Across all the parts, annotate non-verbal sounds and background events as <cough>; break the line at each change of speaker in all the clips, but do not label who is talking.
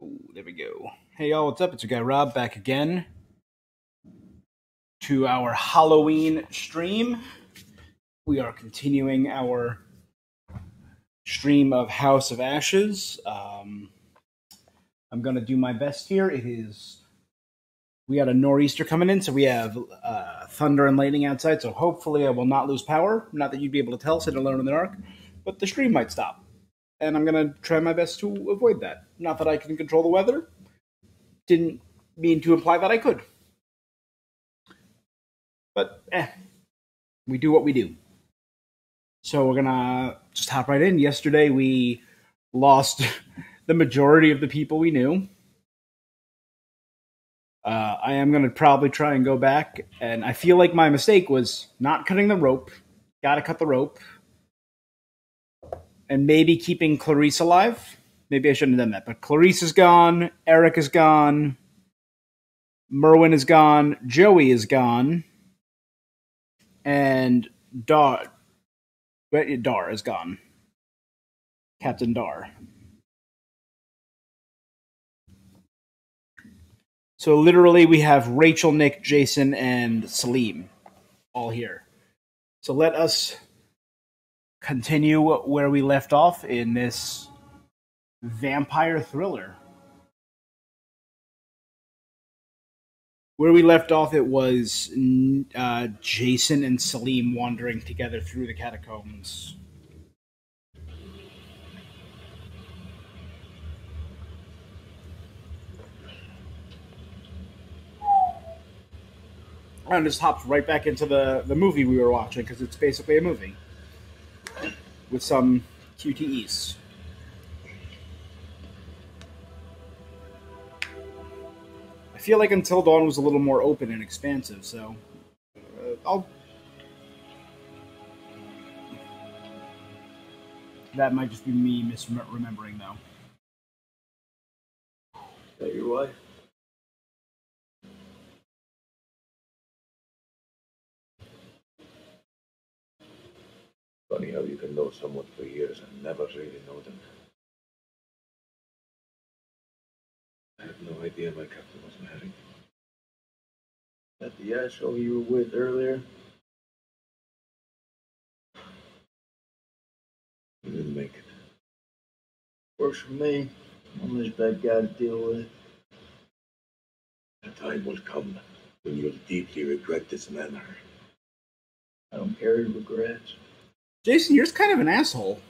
There we go. Hey y'all, what's up? It's your guy Rob back again to our Halloween stream. We are continuing our stream of House of Ashes. Um, I'm gonna do my best here. It is we got a nor'easter coming in, so we have uh, thunder and lightning outside. So hopefully, I will not lose power. Not that you'd be able to tell, sitting alone in the dark, but the stream might stop and I'm gonna try my best to avoid that. Not that I can control the weather. Didn't mean to imply that I could. But eh, we do what we do. So we're gonna just hop right in. Yesterday we lost <laughs> the majority of the people we knew. Uh, I am gonna probably try and go back, and I feel like my mistake was not cutting the rope. Got to cut the rope and maybe keeping Clarice alive. Maybe I shouldn't have done that, but Clarice is gone. Eric is gone. Merwin is gone. Joey is gone. And Dar, Dar is gone. Captain Dar. So literally, we have Rachel, Nick, Jason, and Salim all here. So let us continue where we left off in this vampire thriller. Where we left off, it was uh, Jason and Salim wandering together through the catacombs. And just hopped right back into the, the movie we were watching because it's basically a movie with some QTEs. I feel like Until Dawn was a little more open and expansive, so uh, I'll. That might just be me misremembering, though.
Is that your wife? Funny how you can know someone for years and never really know them. I have no idea my captain was married. That the asshole you were with earlier? You didn't make it. Works for me. I'm this bad guy to deal with. The time will come when you'll deeply regret this manner. I don't carry regrets.
Jason, you're just kind of an asshole.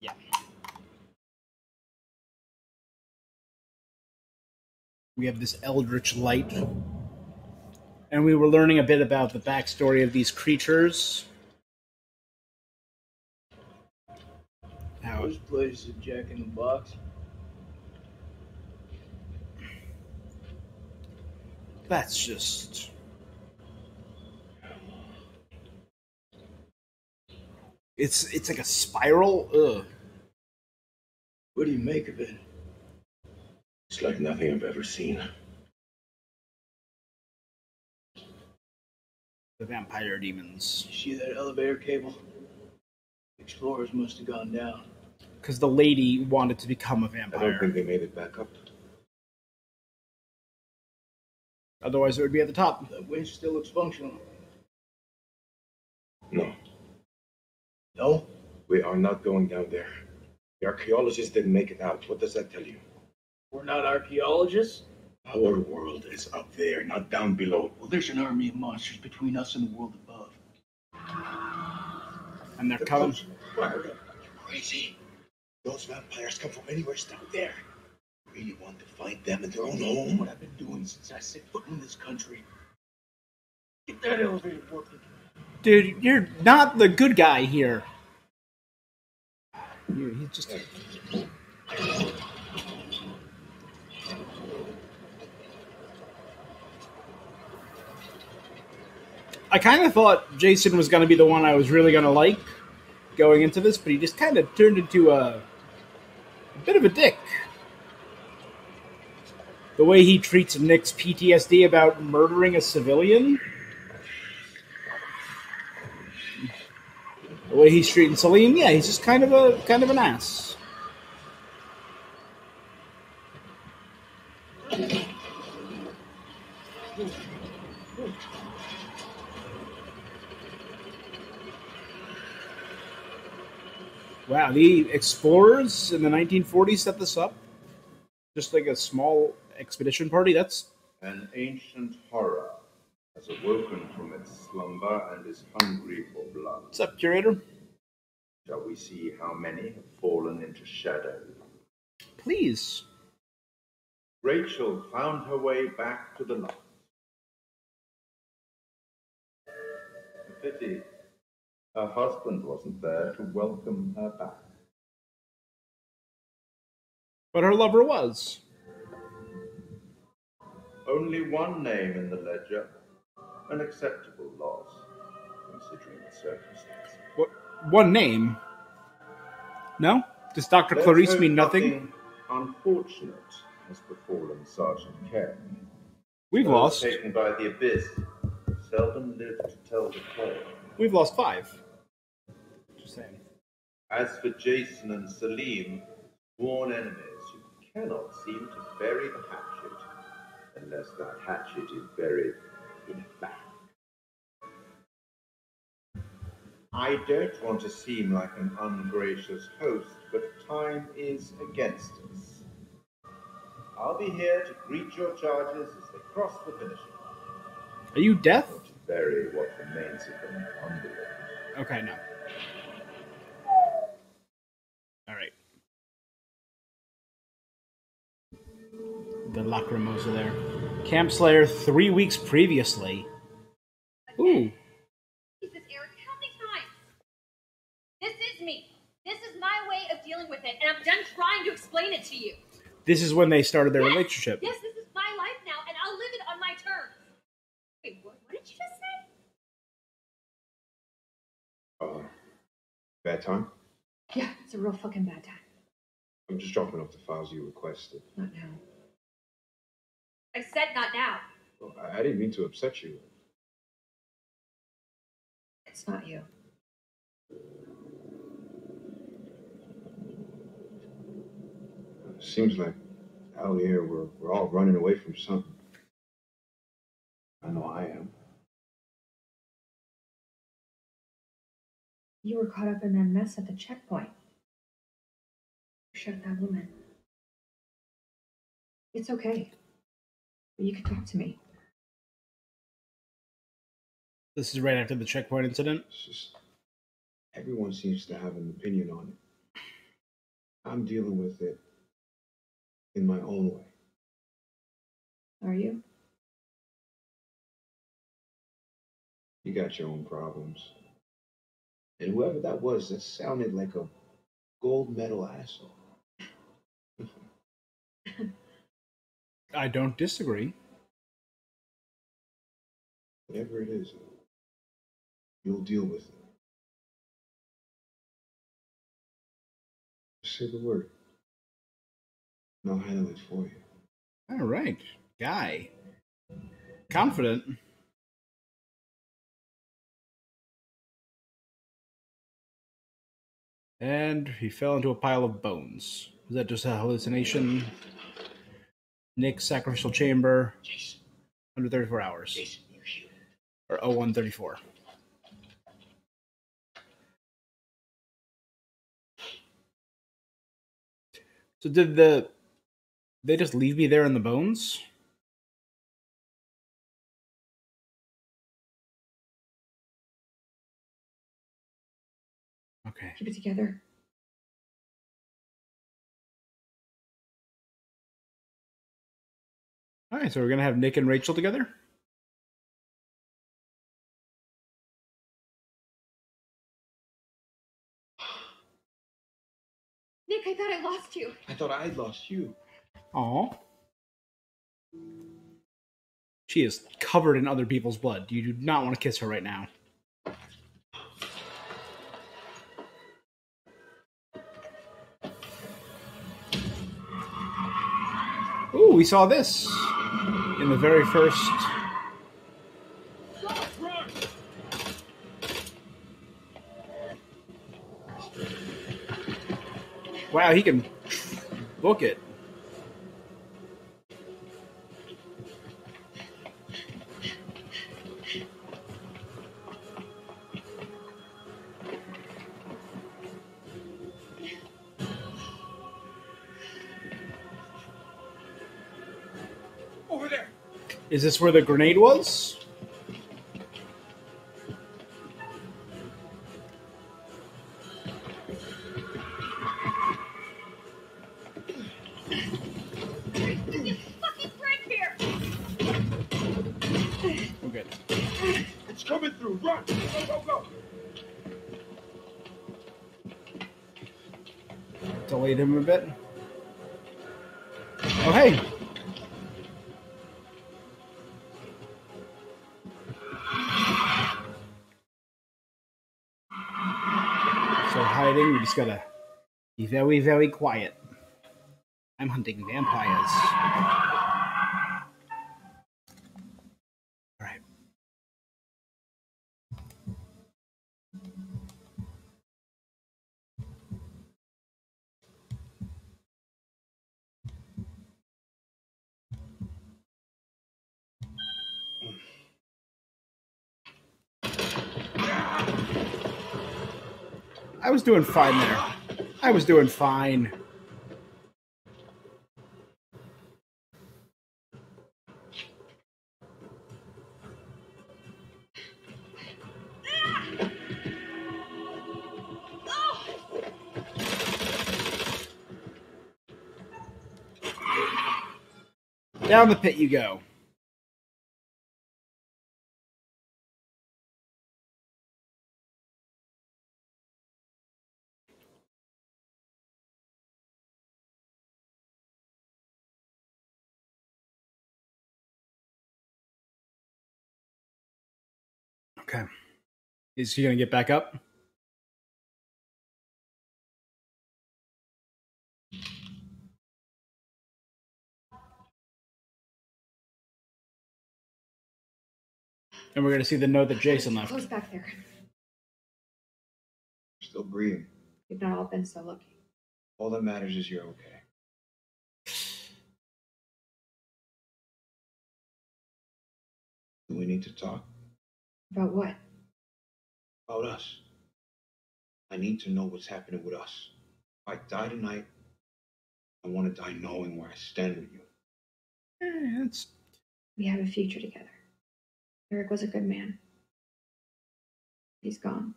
Yeah. We have this eldritch light. And we were learning a bit about the backstory of these creatures. How
This place is a Jack in the Box.
that's just It's it's like a spiral. Ugh.
What do you make of it?
It's like nothing I've ever seen.
The vampire demons.
You see that elevator cable? Explorers must have gone down.
Because the lady wanted to become a vampire.
I don't think they made it back up.
Otherwise, it would be at the top.
The winch still looks functional.
No,
No?
we are not going down there. The archaeologists didn't make it out. What does that tell you?
We're not archaeologists?
Our world is up there, not down below.
Well, there's an army of monsters between us and the world above.
And they're coming.
Are you crazy? Those vampires come from anywhere down there. You really want to find them in their own home?
what I've been doing since I set foot in this country. Get that elevator working.
Dude, you're not the good guy here. You- He's just. I kind of thought Jason was going to be the one I was really going to like, going into this, but he just kind of turned into a, a bit of a dick. The way he treats Nick's PTSD about murdering a civilian. The way he's treating Salim, yeah, he's just kind of a kind of an ass. Wow, the explorers in the 1940s set this up. Just like a small expedition party. That's
An ancient horror has awoken from its slumber and is hungry for blood.
what's up, curator?
Shall we see how many have fallen into shadow?
Please.
Rachel found her way back to the light. A pity her husband wasn't there to welcome her back.
But her lover was.
Only one name in the ledger, an acceptable loss, considering the circumstances.
What? One name? No? Does Dr.
Let's
Clarice mean nothing?
unfortunate has befallen Sergeant Kerr.
We've
Those
lost.
Taken by the abyss, seldom lived to tell the tale.
We've lost five.
As for Jason and Salim, sworn enemies who cannot seem to bury the hatchet, unless that hatchet is buried in a bag. I don't want to seem like an ungracious host, but time is against us. I'll be here to greet your charges as they cross the finish line,
Are you deaf?
to bury what remains of them under it.
Okay, no. The Lacrimosa there. Camp Slayer three weeks previously. Ooh.
Jesus, Eric, how many times? This is me. This is my way of dealing with it, and I'm done trying to explain it to you.
This is when they started their
Yes,
relationship.
Yes, this is my life now, and I'll live it on my terms. Wait, what, what did you just say?
Uh, bad time?
Yeah, it's a real fucking bad time.
I'm just dropping off the files you requested.
Not now. I said not now.
Well, I, I didn't mean to upset you.
It's not you.
It seems like out here we're, we're all running away from something. I know I am.
You were caught up in that mess at the checkpoint. You shot that woman. It's okay. But you can talk to me.
This is right after the checkpoint incident.
Just everyone seems to have an opinion on it. I'm dealing with it in my own way.
Are you?
You got your own problems. And whoever that was, that sounded like a gold medal asshole.
I don't disagree.
Whatever it is, you'll deal with it. Just say the word. And I'll handle it for you.
All right, guy. Confident. And he fell into a pile of bones. Was that just a hallucination? Nick's sacrificial chamber.
Jason,
134 hours.
Jason.
Or 0134. So did the they just leave me there in the bones? Okay.
Keep it together.
All right, so we're gonna have Nick and Rachel together.
Nick, I thought I lost you.
I thought I'd lost you.
Aw. She is covered in other people's blood. You do not want to kiss her right now. Ooh, we saw this in the very first. Wow, he can book it. Is this where the grenade was? Very, quiet. I'm hunting vampires. Alright. I was doing fine there. I was doing fine. Down the pit you go. Is he going to get back up? And we're going to see the note that Jason left.
Close back there.
Still breathing.
We've not all been so lucky.
All that matters is you're okay. Do we need to talk
About what?
About us? I need to know what's happening with us. If I die tonight, I want to die knowing where I stand with you.
Eh, it's
We have a future together. Eric was a good man. He's gone.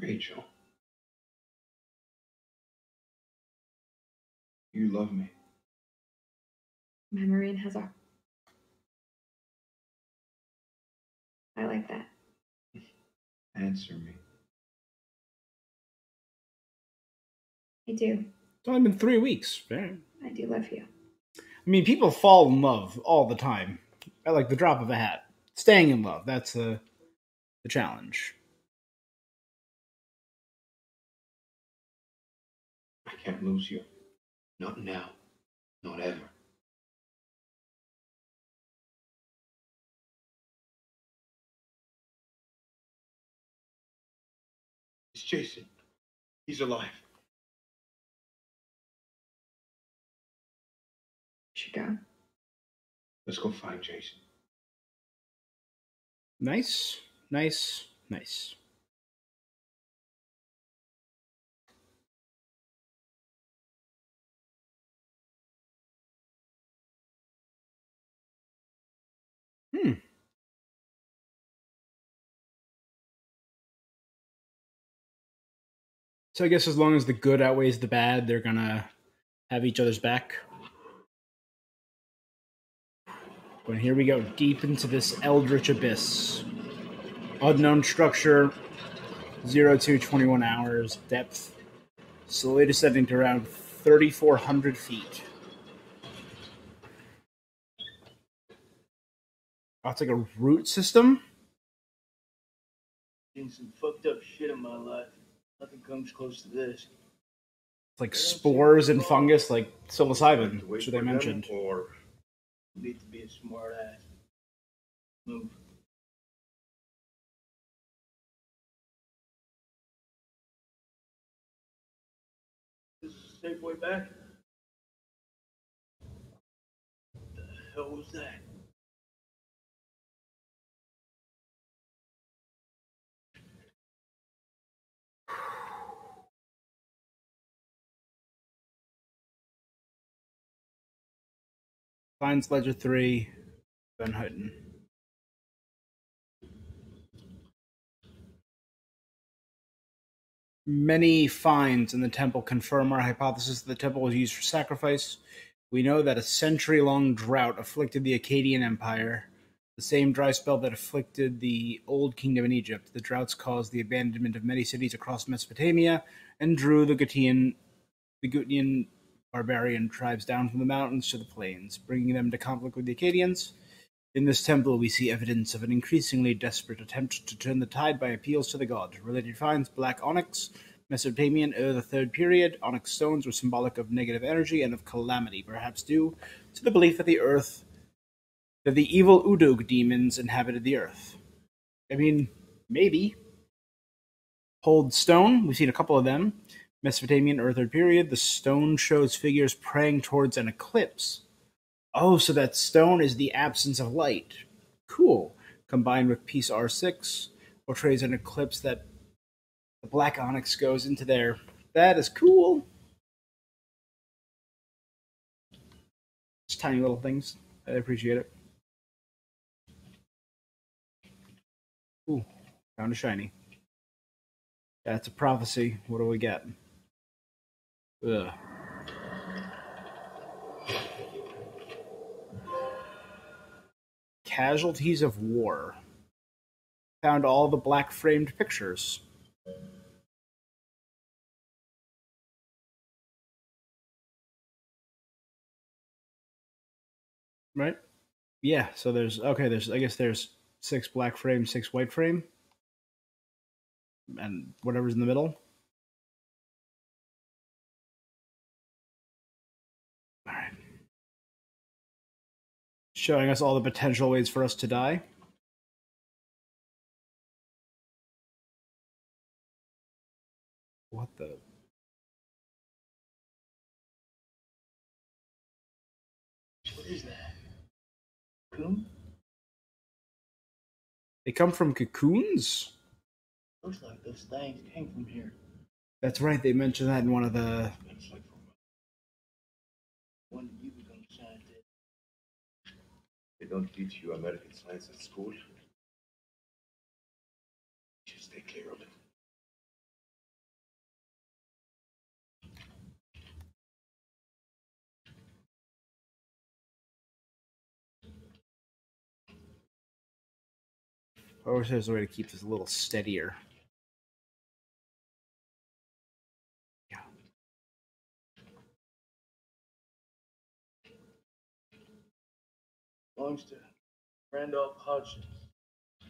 Rachel. You love me.
My Marine has a. I like that.
Answer me.
I do.
it's only been three weeks.
I do love you.
I mean, people fall in love all the time at like the drop of a hat. Staying in love, that's the, the challenge.
I can't lose you. Not now. Not ever. Jason. He's alive.
We should go.
Let's go find Jason.
Nice, nice, nice. Hmm. So I guess as long as the good outweighs the bad, they're gonna have each other's back. But here we go, deep into this eldritch abyss. Unknown structure, 0 to 21 hours, depth, slowly descending to around 3,400 feet. That's like a root system?
Seen some fucked up shit in my life. Nothing comes close to this.
like spores and fungus, like psilocybin, which they
for them,
mentioned.
Or
Need to be a smart ass. Move. This is a safe way back. The hell was that?
Finds Ledger 3, Van Houten. Many finds in the temple confirm our hypothesis that the temple was used for sacrifice. We know that a century long drought afflicted the Akkadian Empire, the same dry spell that afflicted the Old Kingdom in Egypt. The droughts caused the abandonment of many cities across Mesopotamia and drew the Gutian, the Gutian barbarian tribes down from the mountains to the plains, bringing them into conflict with the Akkadians. In this temple, we see evidence of an increasingly desperate attempt to turn the tide by appeals to the god. Related finds black onyx, Mesopotamian Ur the Third Period. Onyx stones were symbolic of negative energy and of calamity, perhaps due to the belief that the earth, that the evil Udug demons inhabited the earth. I mean, maybe. Hold stone, we've seen a couple of them. Mesopotamian Ur Third Period, the stone shows figures praying towards an eclipse. Oh, so that stone is the absence of light. Cool. Combined with piece R6, portrays an eclipse that the black onyx goes into there. That is cool. Just tiny little things. I appreciate it. Ooh, found a shiny. That's a prophecy. What do we get? Casualties of War. Found all the black framed pictures. Right? Yeah, so there's okay, there's I guess there's six black frame, six white frame. And whatever's in the middle. Showing us all the potential ways for us to die. What the?
What is that? Coon?
They come from cocoons?
Looks like those things came from here.
That's right, they mentioned that in one of the.
It's like from
When did you become a scientist?
they don't teach you American science at school.
just stay clear of it.
I wish there was a way to keep this a little steadier.
Belongs to Randolph Hodgson.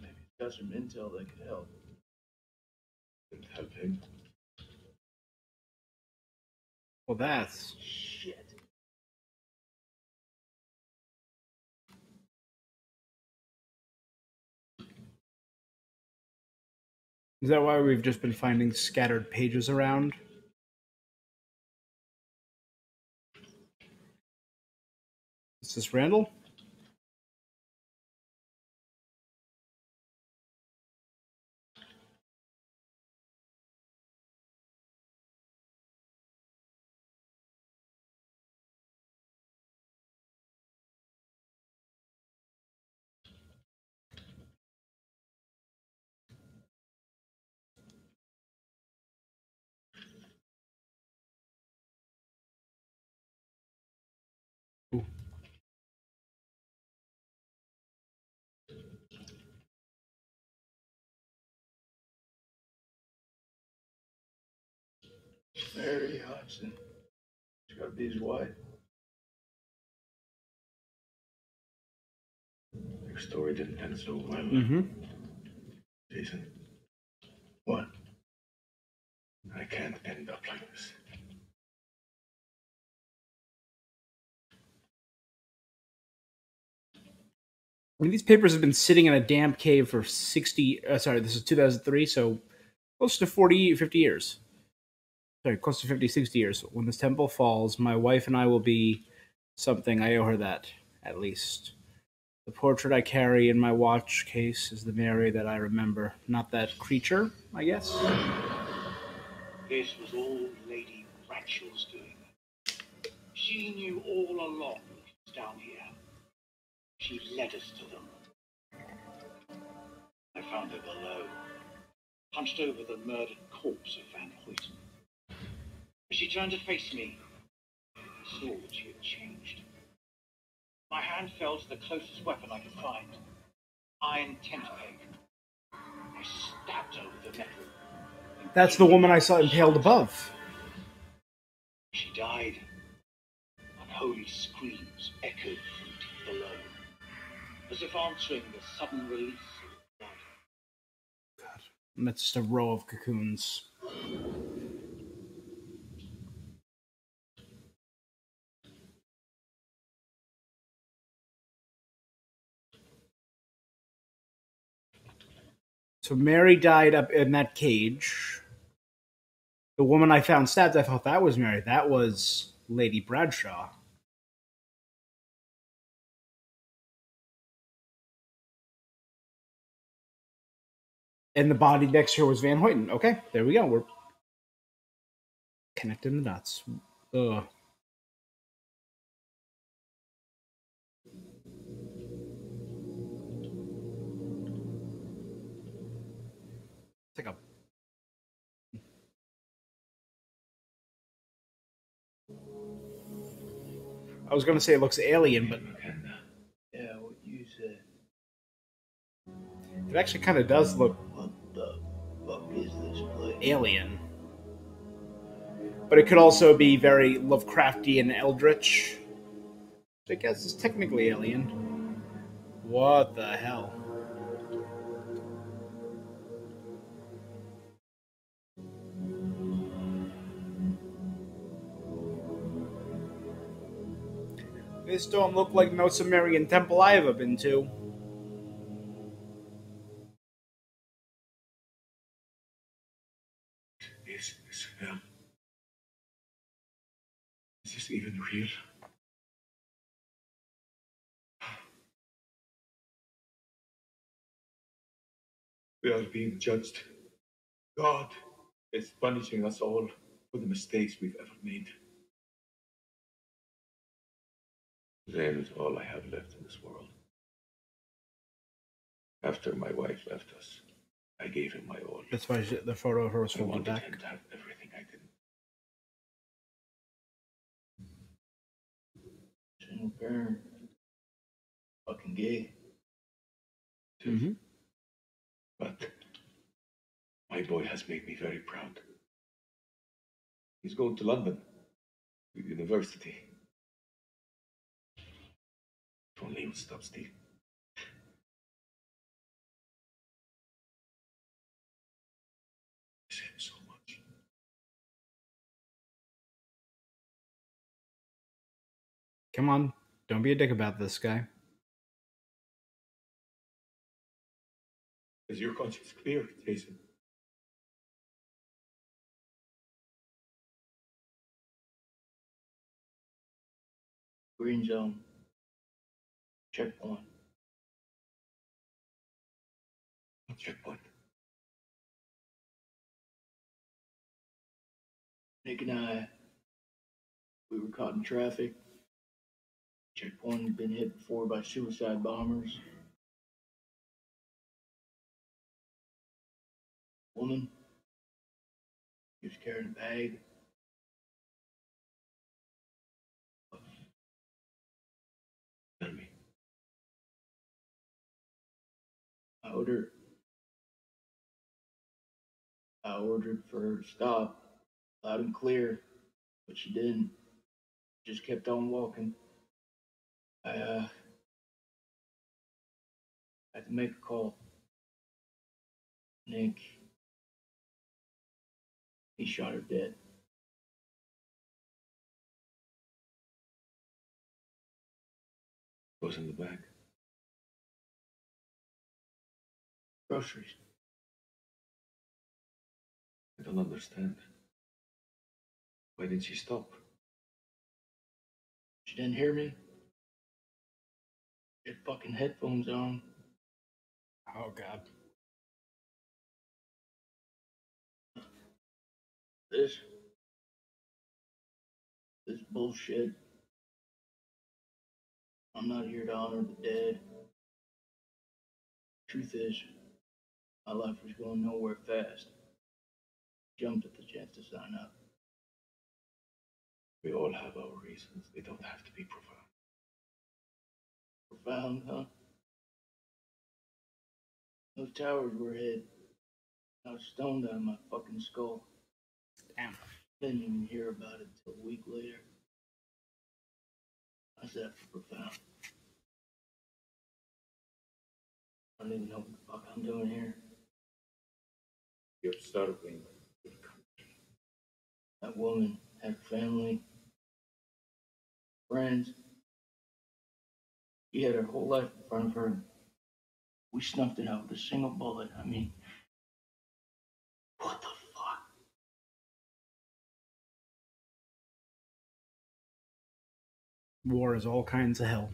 Maybe he's got some intel that could help.
Didn't.
Well, that's.
Shit.
Is that why we've just been finding scattered pages around? Is this Randall?
Mary Hodgson. She's got to be his wife.
Your story didn't end so well.
Mm-hmm.
Jason,
what?
I can't end up like this.
I mean, these papers have been sitting in a damp cave for 60, uh, sorry, this is 2003, so close to 40, 50 years. Sorry, close to 50, 60 years. When this temple falls, my wife and I will be something. I owe her that, at least. The portrait I carry in my watch case is the Mary that I remember, not that creature, I guess.
This was all Lady Bradshaw's doing. She knew all along down here. She led us to them. I found her below, hunched over the murdered corpse of Van Hoyten. As she turned to face me, I saw that she had changed. My hand fell to the closest weapon I could find, iron tent peg. I stabbed her with the metal.
That's the woman I saw impaled above.
She died. Unholy screams echoed from deep below, as if answering the sudden release of blood.
And that's just a row of cocoons. So Mary died up in that cage. The woman I found stabbed, I thought that was Mary. That was Lady Bradshaw. And the body next to her was Van Hoyten. Okay, there we go. We're connecting the dots. Ugh. It's like a I was gonna say it looks alien, but
Yeah, what you said.
it actually kind of does look
What the fuck is this place?
alien. But it could also be very Lovecraftian eldritch. Which I guess is technically alien. What the hell? This don't look like no Sumerian temple I ever been to.
Is this hell? Is this even real? We are being judged. God is punishing us all for the mistakes we've ever made. Zayn is all I have left in this world. After my wife left us, I gave him my all.
That's why the photo of her was
I
folded
wanted
back.
him to have everything I didn't.
Single parent. Fucking gay.
Mm-hmm.
But my boy has made me very proud. He's going to London, to university. If only he would stop Steve. So much.
Come on, don't be a dick about this guy.
Is your conscience clear, Jason?
Green zone. Checkpoint.
Checkpoint?
Nick and I, we were caught in traffic. Checkpoint had been hit before by suicide bombers. Woman, she was carrying a bag. I ordered. I ordered for her to stop, loud and clear, but she didn't. Just kept on walking. I uh had to make a call. Nick, he shot her dead.
Goes in the bag.
Groceries.
I don't understand. Why did she stop?
She didn't hear me. Had fucking headphones on.
Oh god.
This. This bullshit. I'm not here to honor the dead. Truth is, my life was going nowhere fast. Jumped at the chance to sign up.
We all have our reasons. They don't have to be profound.
Profound, huh? Those towers were hit. I was stoned out of my fucking skull.
Damn.
Didn't even hear about it till a week later. How's that for profound? I don't even know what the fuck I'm doing here.
You're serving the country.
That woman had family, friends. She had her whole life in front of her. We snuffed it out with a single bullet. I mean, what the fuck?
War is all kinds of hell.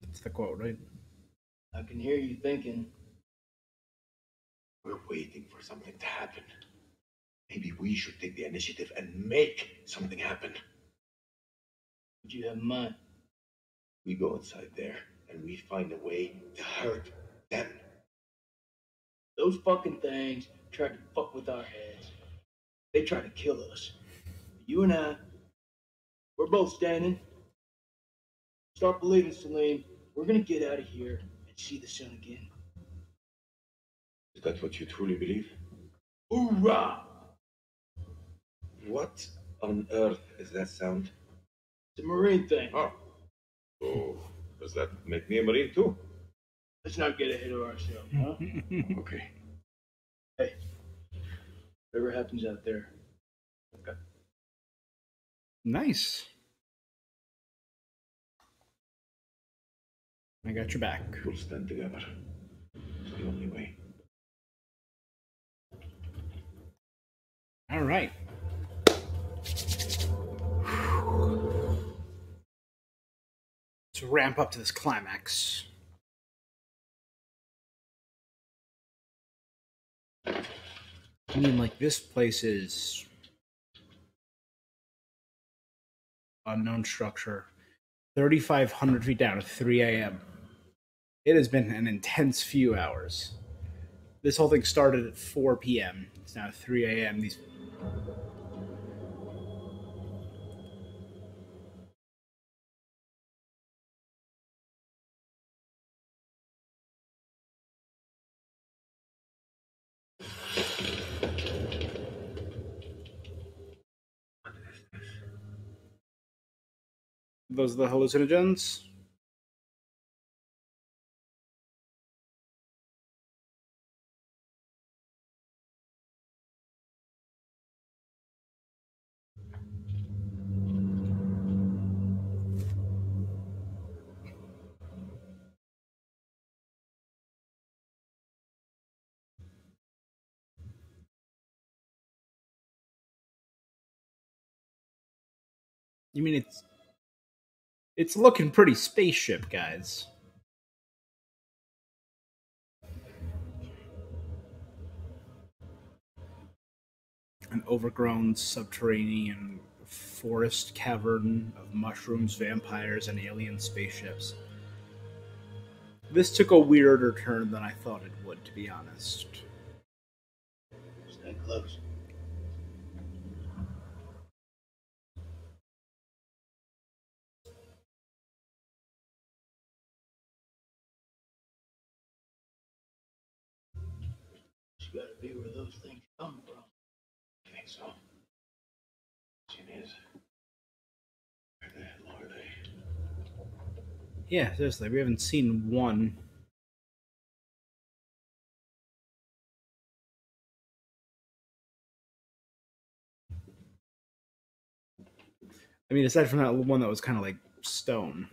That's the quote, right?
I can hear you thinking,
We're waiting for something to happen. Maybe we should take the initiative and make something happen.
what you have in mind.
We go inside there and we find a way to hurt them.
Those fucking things tried to fuck with our heads. They tried to kill us. You and I, we're both standing. Start believing, Salim. We're gonna get out of here and see the sun again.
Is that what you truly believe?
Hoorah!
What on earth is that sound?
It's a Marine thing.
Oh. Oh, does that make me a Marine too?
Let's not get ahead of ourselves, huh? <laughs>
Okay.
hey, whatever happens out there, okay.
Nice. I got your back.
We'll stand together. It's the only way.
All right. To ramp up to this climax. I mean, like, this place is unknown structure, 3,500 feet down at 3 a.m. It has been an intense few hours. This whole thing started at 4 p.m. It's now 3 a.m. These those are the hallucinogens. You mean it's it's looking pretty spaceship, guys. An overgrown subterranean forest cavern of mushrooms, vampires, and alien spaceships. This took a weirder turn than I thought it would, to be honest.
Stay close.
Yeah, seriously, we haven't seen one. I mean, aside from that one that was kind of like stone.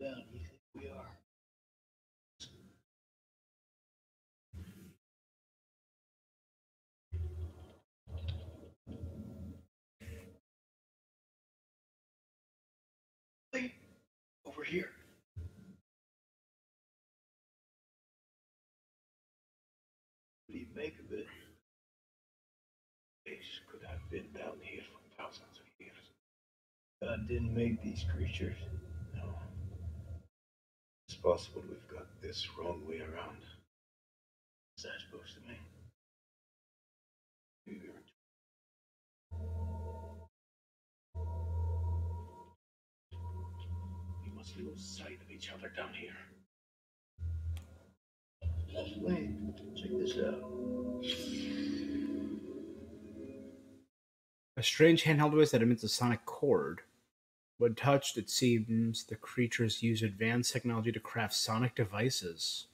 Down you think we are? Over here. What do you make of it?
This could have been down here for thousands of years.
God didn't make these creatures.
Possible we've got this wrong way around.
What's that supposed to mean?
We must lose sight of each other down here.
Wait, check this out.
A strange handheld device that emits a sonic chord. When touched, it seems the creatures use advanced technology to craft sonic devices.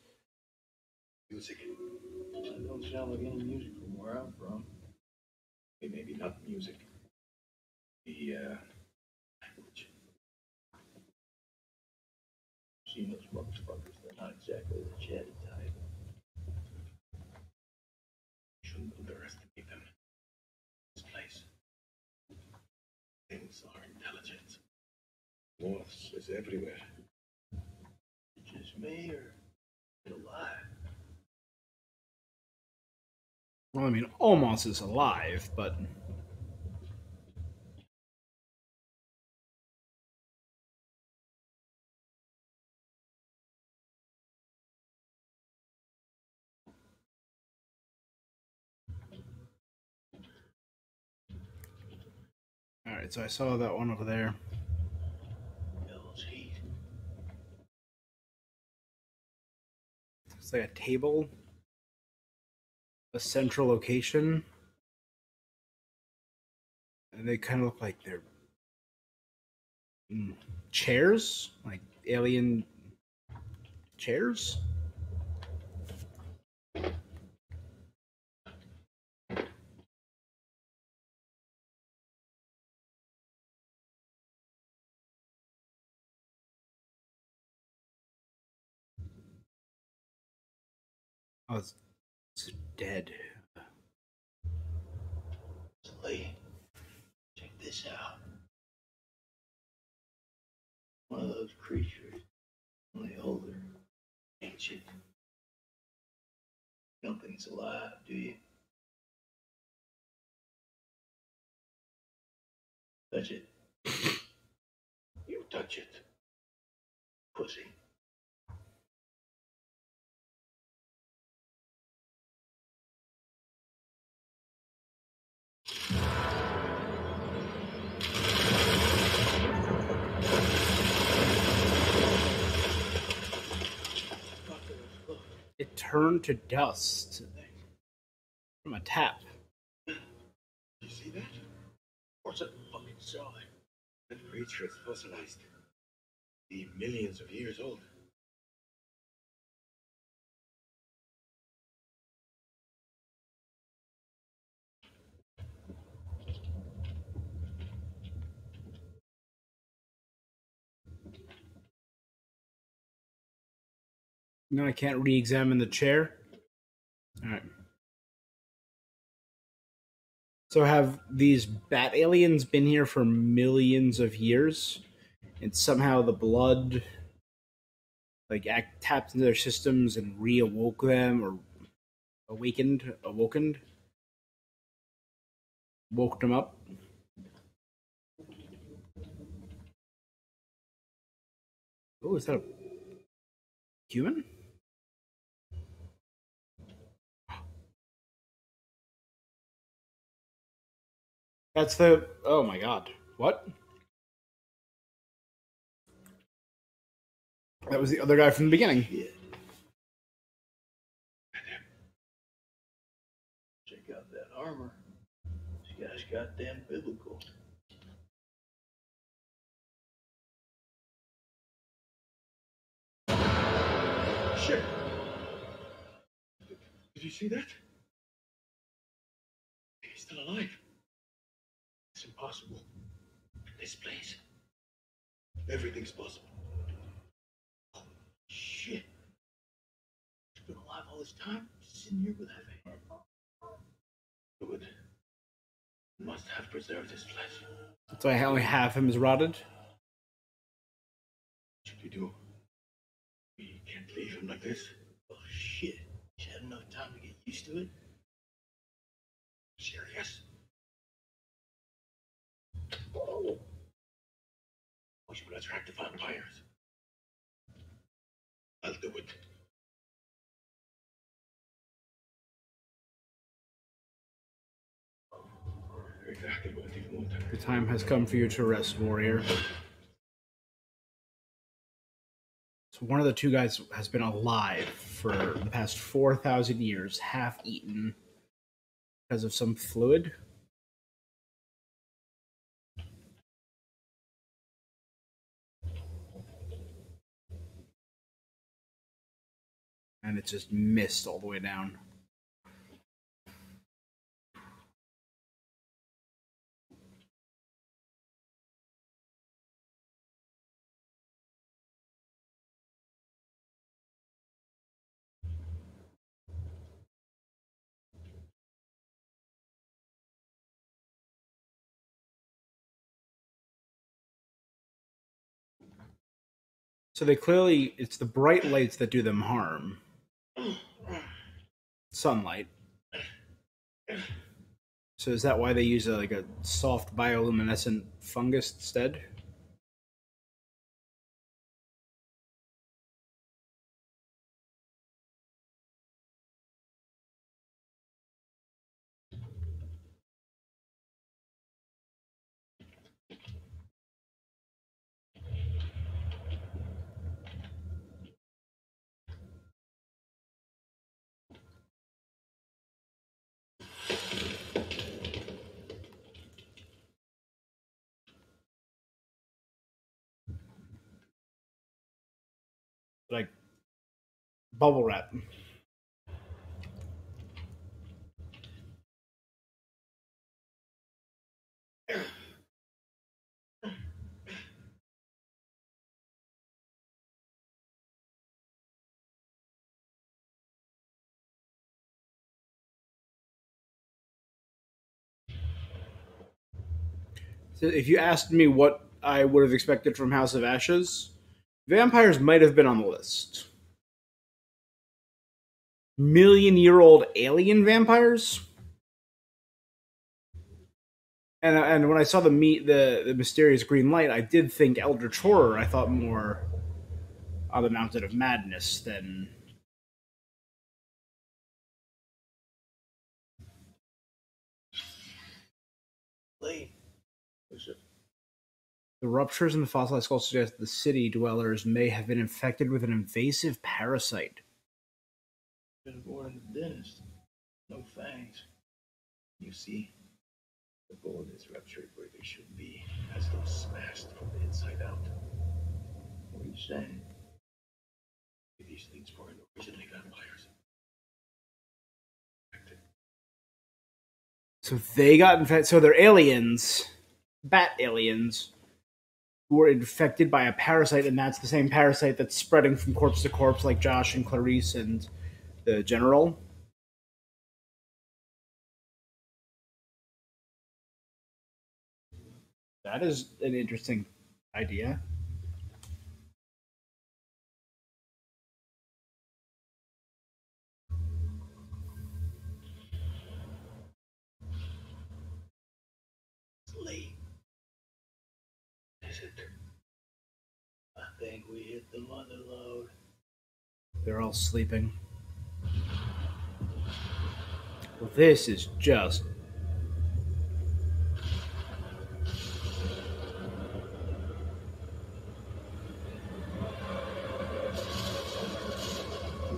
Music.
That don't sound like any music from where I'm from.
Maybe not music. The, uh, language.
Seen those motherfuckers, they're not exactly the chatty type.
Shouldn't underestimate them. This place. Things are intelligent. Moths is everywhere.
It's just me or it alive?
Well, I mean, almost is alive, but all right. So I saw that one over there. It's like a table, a central location, and they kind of look like they're mm, chairs, like alien chairs. It's, it's dead.
Lee, check this out. One of those creatures, only older, ancient. You don't think it's alive, do you? Touch it,
You touch it.
pussy.
It turned to dust from a tap.
You see that?
Course I fucking saw.
That creature is fossilized. The millions of years old.
No, I can't re-examine the chair. All right. So have these bat aliens been here for millions of years, and somehow the blood, like, act, tapped into their systems and reawoke them, or awakened, awakened, woke them up. Oh, is that a human? That's the. Oh my god. What? That was the other guy from the beginning.
Yeah. Check out that armor. This guy's goddamn biblical.
Shit! Did you see that? He's still alive possible in this place. Everything's possible. Oh, shit.
I've been alive all this time, sitting here with Hefe.
It would. Must have preserved his flesh.
That's why only half have him is rotted.
What should we do? We can't leave him like this.
Oh shit. He had enough time to get used to it.
Serious? We should attract the vampires. I'll do it.
The time has come for you to rest, warrior. So one of the two guys has been alive for the past 4,000 years, half eaten because of some fluid. And it's just missed all the way down. So they clearly it's the bright lights that do them harm. Sunlight. So is that why they use a, like a soft bioluminescent fungus instead? Bubble wrap. So if you asked me what I would have expected from House of Ashes, vampires might have been on the list. Million year old alien vampires? And, and when I saw the meet the, the mysterious green light, I did think Eldritch Horror. I thought more on the Mountain of Madness than? The ruptures in the fossilized skull suggest the city dwellers may have been infected with an invasive parasite.
Have gone to the dentist. No fangs.
You see, the bone is ruptured where they should be, as though smashed from the inside out.
What are you saying?
These things weren't originally vampires.
So they got infected. So they're aliens, bat aliens, who were infected by a parasite, and that's the same parasite that's spreading from corpse to corpse, like Josh and Clarice and the general. That is an interesting idea.
It's late.
Is it?
I think we hit the mother lode.
They're all sleeping. This is just
You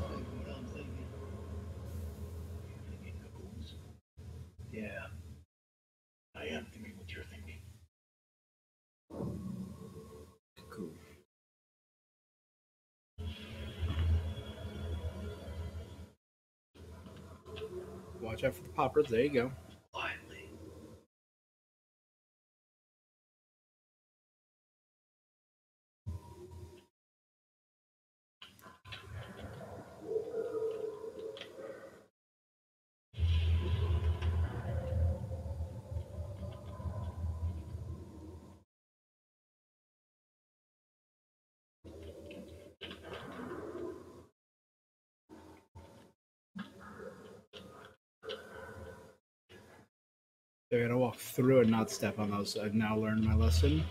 think what I'm thinking?
Thinking ghouls.
Yeah.
I am thinking what you're thinking.
cool. Poppers. There you go. I gotta walk through and not step on those. I've now learned my lesson.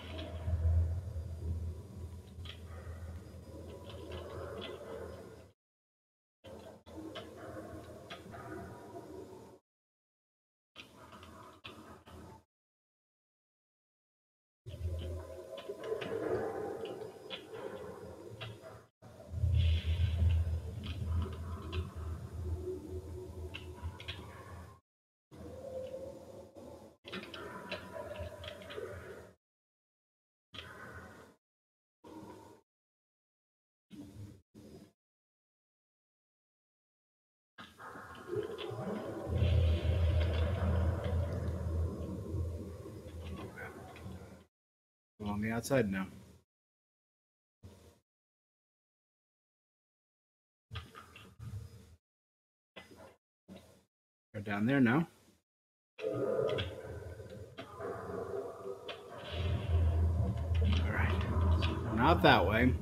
Outside now. Go down there now. All right. Not that way.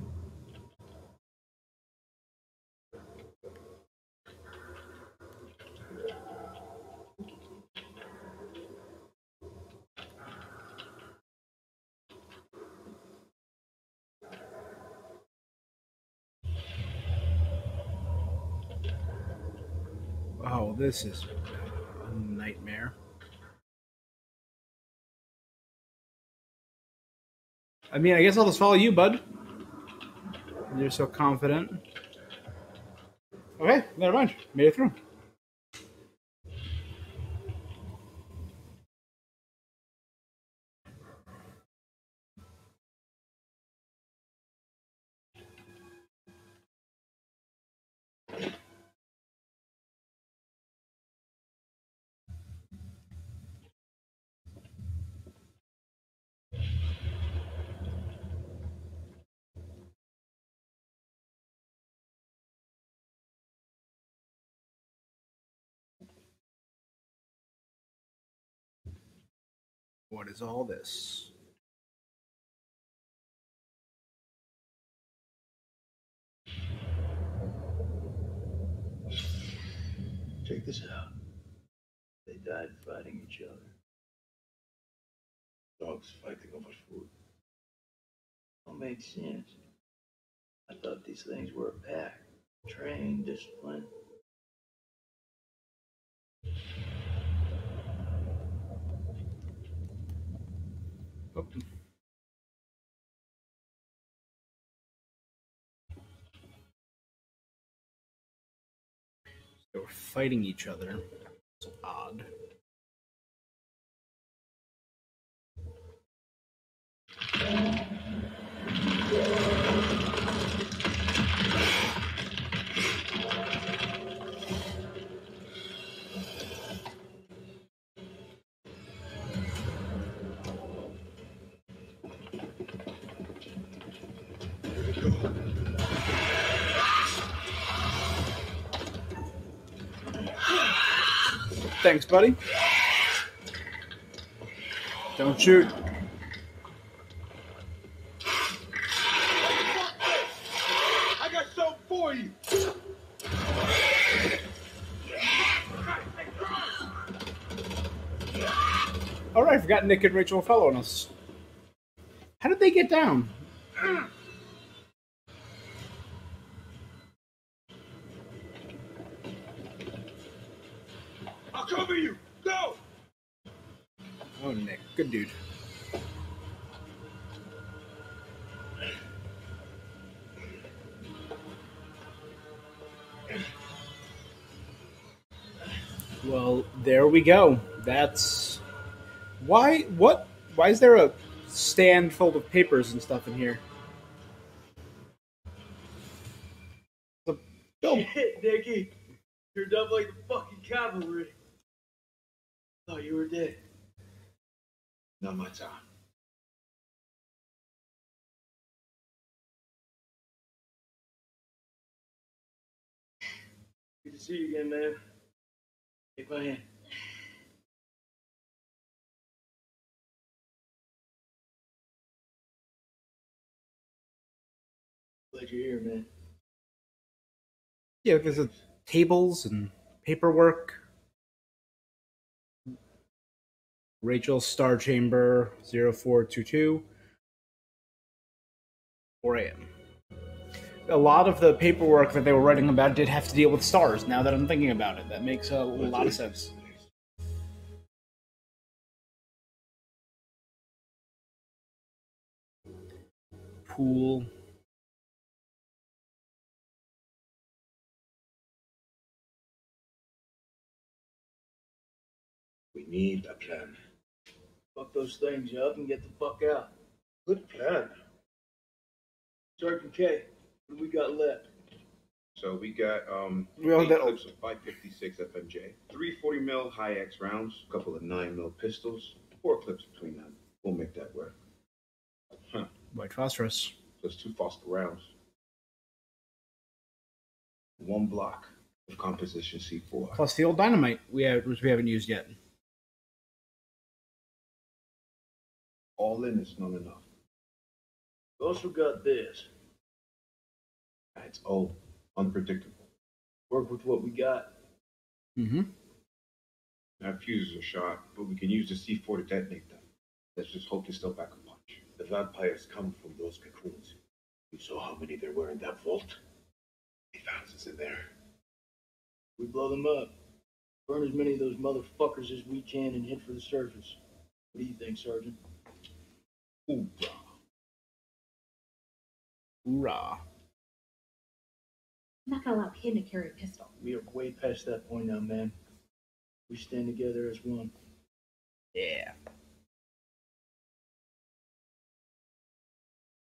Oh, this is a nightmare. I mean, I guess I'll just follow you, bud. You're so confident. Okay, never mind. Made it through. What is all this?
Check this out. They died fighting each other.
Dogs fighting over food.
Don't make sense. I thought these things were a pack. Trained, disciplined.
Oh. They were fighting each other. It's odd. Thanks, buddy. Don't shoot.
I got something for you.
All right, I forgot Nick and Rachel were following us. How did they get down?
I'll cover you. Go.
Oh, Nick, good dude. Well, there we go. That's why. What? Why is there a stand full of papers and stuff in here? The.
Shit, <laughs> Nicky. You're up like the fucking cavalry. Thought you were dead.
Not my time.
Good to see you again, man. Take my hand. Glad you're here, man.
Yeah, because of tables and paperwork. Rachel Star Chamber 0422 4 a.m. A lot of the paperwork that they were writing about did have to deal with stars. Now that I'm thinking about it, that makes a lot of sense. Pool.
We need a plan.
Fuck those things up and get the fuck out.
Good plan.
Sergeant Kay, what do we got left?
So we got um
We all
eight
got-
clips of 556 FMJ, three 40 mil high X rounds, a couple of 9 mil pistols, four clips between them. We'll make that work. Huh.
White phosphorus.
Plus two Foster rounds. One block of composition C4.
Plus the old dynamite we have, which we haven't used yet.
All in is not enough.
We also got this.
It's all unpredictable.
Work with what we got.
Mm-hmm.
Our fuses are shot, but we can use the C4 to detonate them. Let's just hope they still back a punch.
The vampires come from those cocoons. You saw how many there were in that vault? Thousands in there.
We blow them up. Burn as many of those motherfuckers as we can and hit for the surface. What do you think, Sergeant?
Hoorah.
Hoorah.
I'm not gonna allow him to carry a pistol.
We are way past that point now, man. We stand together as one.
Yeah.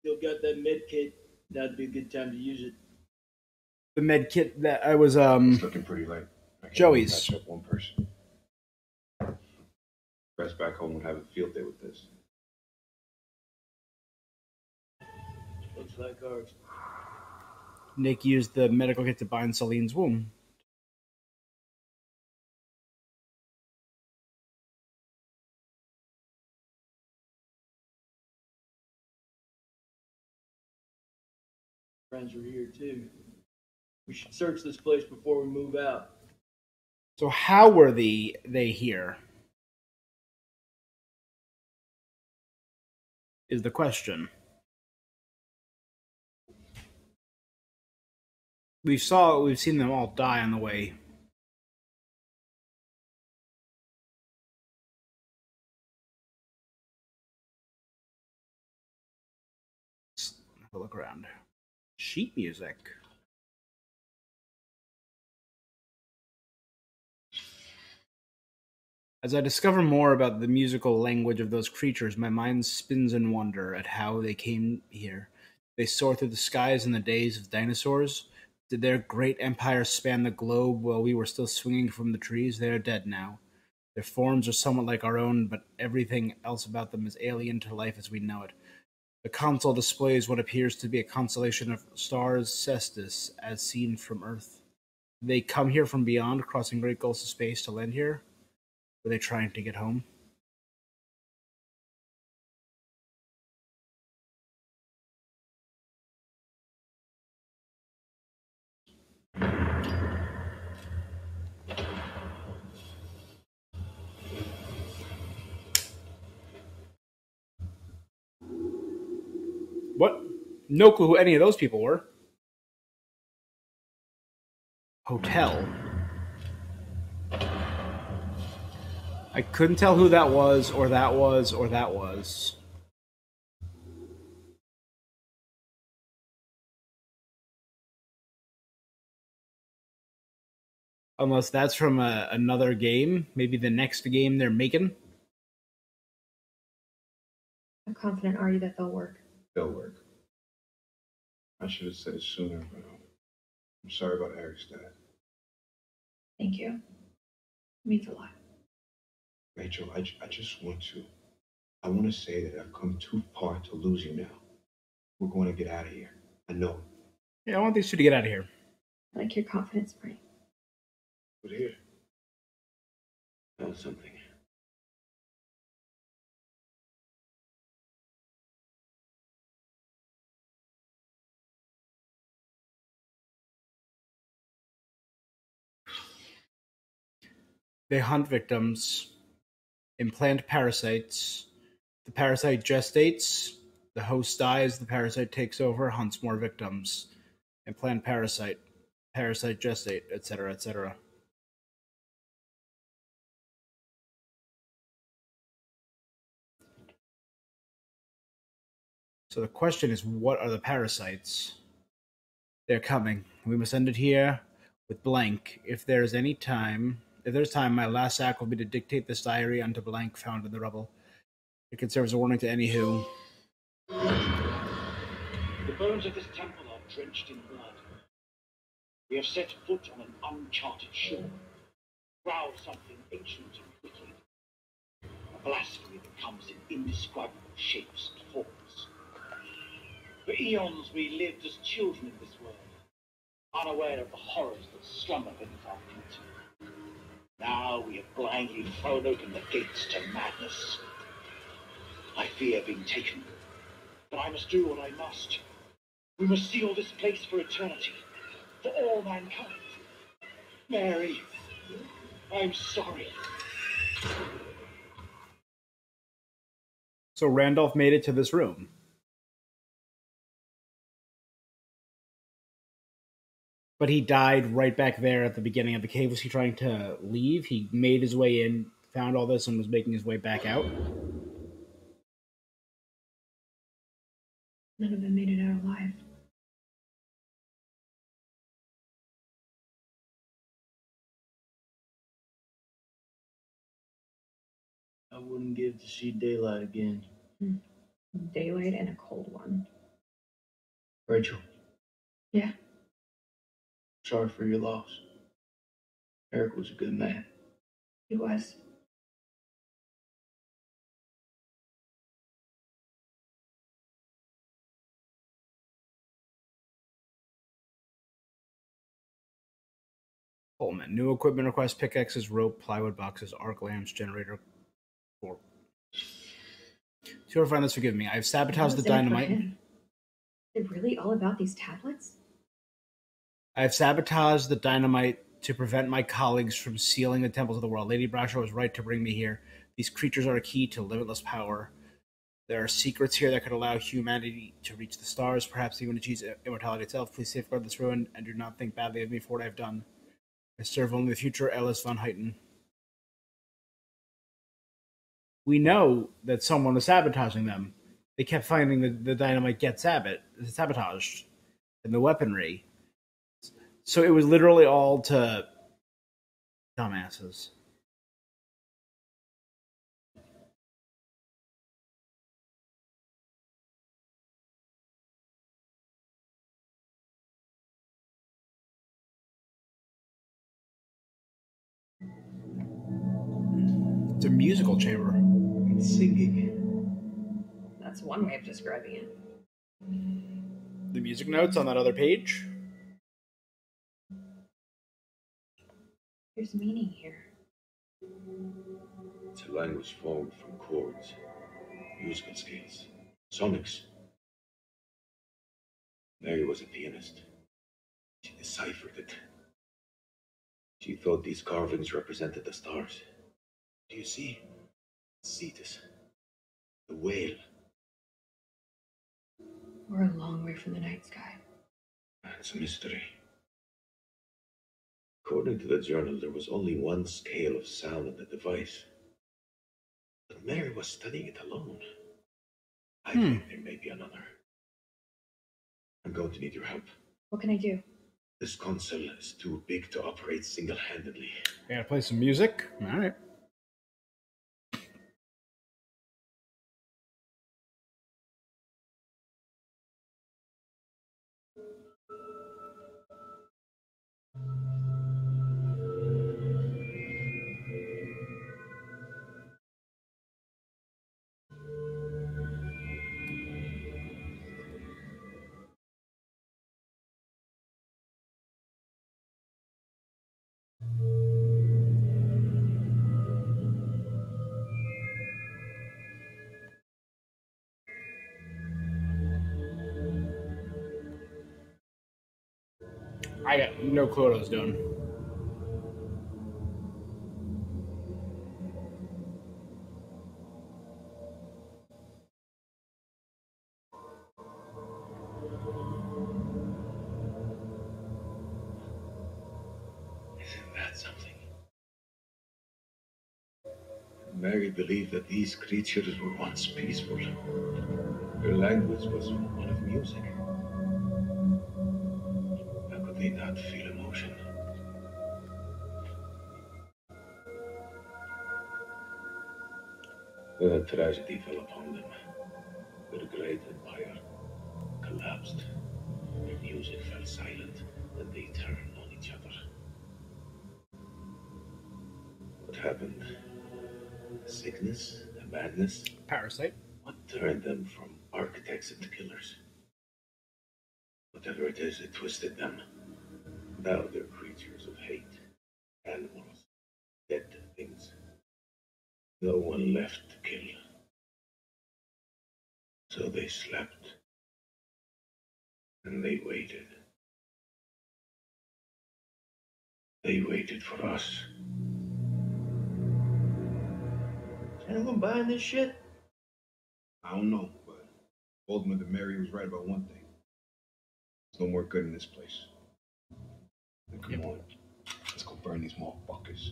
Still got that med kit. Now'd be a good time to use it.
The med kit that I was um
It's looking pretty light. I can
Joey's.
Match up one person. Best back home would have a field day with this.
Like ours.
Nick used the medical kit to bind Salim's wound.
Friends are here too. We should search this place before we move out.
So how were the they here? Is the question. We saw we've seen them all die on the way. Let's have a look around. Sheet music. As I discover more about the musical language of those creatures, my mind spins in wonder at how they came here. They soar through the skies in the days of dinosaurs. Did their great empire span the globe while we were still swinging from the trees? They are dead now. Their forms are somewhat like our own, but everything else about them is alien to life as we know it. The console displays what appears to be a constellation of stars, Cetus, as seen from Earth. They come here from beyond, crossing great gulfs of space to land here. Were they trying to get home? No clue who any of those people were. Hotel. I couldn't tell who that was, or that was, or that was. Unless that's from a, another game, maybe the next game they're making.
How confident are you that they'll work?
They'll work. I should have said it sooner, but um, I'm sorry about Eric's dad.
Thank you. It means a lot.
Rachel, I, I just want to. I want to say that I've come too far to lose you now. We're going to get out of here. I know.
Yeah, I want these two to get out of here.
I like your confidence, Marty.
But here,
Found something.
They hunt victims implant parasites. The parasite gestates. The host dies. The parasite takes over, hunts more victims. Implant parasite. Parasite gestate, etc., etc. So the question is, what are the parasites? They're coming. We must end it here with blank. If there is any time, if there's time, my last act will be to dictate this diary unto blank found in the rubble. It can serve as a warning to any who.
The bones of this temple are drenched in blood. We have set foot on an uncharted shore, growled something ancient and wicked. A blasphemy that comes in indescribable shapes and forms. For eons we lived as children in this world, unaware of the horrors that slumber beneath our feet. Now we have blindly thrown open the gates to madness. I fear being taken, but I must do what I must. We must seal this place for eternity, for all mankind. Mary, I'm sorry.
So Randolph made it to this room. But he died right back there at the beginning of the cave. Was he trying to leave? He made his way in, found all this, and was making his way back out.
None of them made it out alive.
I wouldn't give to see daylight again. Hmm.
Daylight and a cold one.
Rachel,
Yeah.
Sorry for your loss. Eric was a good man.
He was.
Pullman. New equipment request pickaxes, rope, plywood boxes, arc lamps, generator. Four. Two find this forgive me. I've sabotaged the
What's in it for
dynamite.
him? Is it really all about these tablets?
I have sabotaged the dynamite to prevent my colleagues from sealing the temples of the world. Lady Brasher was right to bring me here. These creatures are a key to limitless power. There are secrets here that could allow humanity to reach the stars, perhaps even achieve immortality itself. Please safeguard this ruin and do not think badly of me for what I have done. I serve only the future Ellis von Huyten. We know that someone was sabotaging them. They kept finding that the dynamite get sabot sabotaged and the weaponry. So it was literally all to dumbasses. It's a musical chamber.
It's singing.
That's one way of describing it.
The music notes on that other page.
There's meaning here.
It's a language formed from chords, musical scales, sonics. Mary was a pianist. She deciphered it. She thought these carvings represented the stars. Do you see? Cetus. The whale.
We're a long way from the night sky.
It's a mystery. According to the journal, there was only one scale of sound in the device. But Mary was studying it alone. I
Hmm.
think there may be another. I'm going to need your help.
What can I do?
This console is too big to operate single handedly.
I gotta play some music. All I got no clue what I was doing. Isn't that something?
Mary believed that these creatures were once peaceful. Her language was one of music. They not feel emotion? The tragedy fell upon them. Their great empire collapsed. Their music fell silent, and they turned on each other. What happened? A sickness? A madness?
Parasite.
What turned them from architects into killers? Whatever it is, it twisted them. Now they're creatures of hate, animals, dead things. No one left to kill. So they slept. And they waited. They waited for us.
Is anyone buying this shit?
I don't know, but old Mother Mary was right about one thing. There's no more good in this place. Then come on, let's go burn these motherfuckers.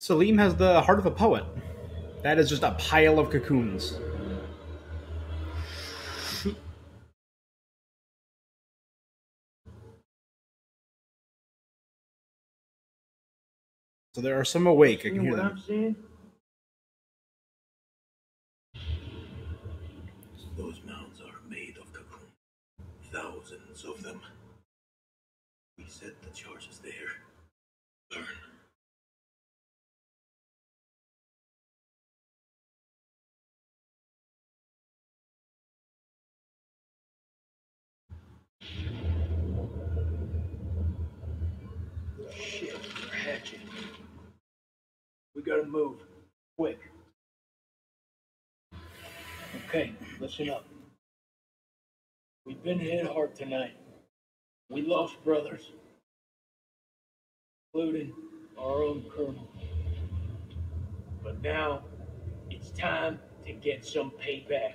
Salim has the heart of a poet. That is just a pile of cocoons. So there are some awake. I can hear them.
Those mounds are made of cocoon. Thousands of them. Set the charges there.
Shit, they're hatching. We gotta move. Quick. Okay, listen up. We've been hit hard tonight. We lost brothers, including our own colonel. But now it's time to get some payback.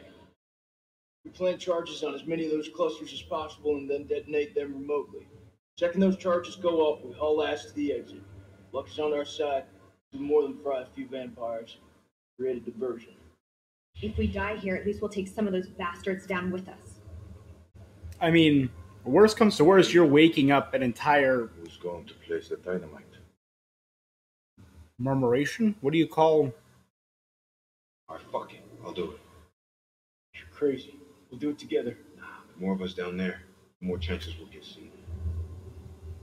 We plant charges on as many of those clusters as possible and then detonate them remotely. Second those charges go off, we haul ass to the exit. Luck is on our side. Do more than fry a few vampires. Create a diversion.
If we die here, at least we'll take some of those bastards down with us.
I mean, worst comes to worst, you're waking up an entire
Who's going to place the dynamite?
murmuration. What do you call?
Alright, fuck it. I'll do it.
You're crazy. We'll do it together.
The more of us down there, the more chances we'll get seen.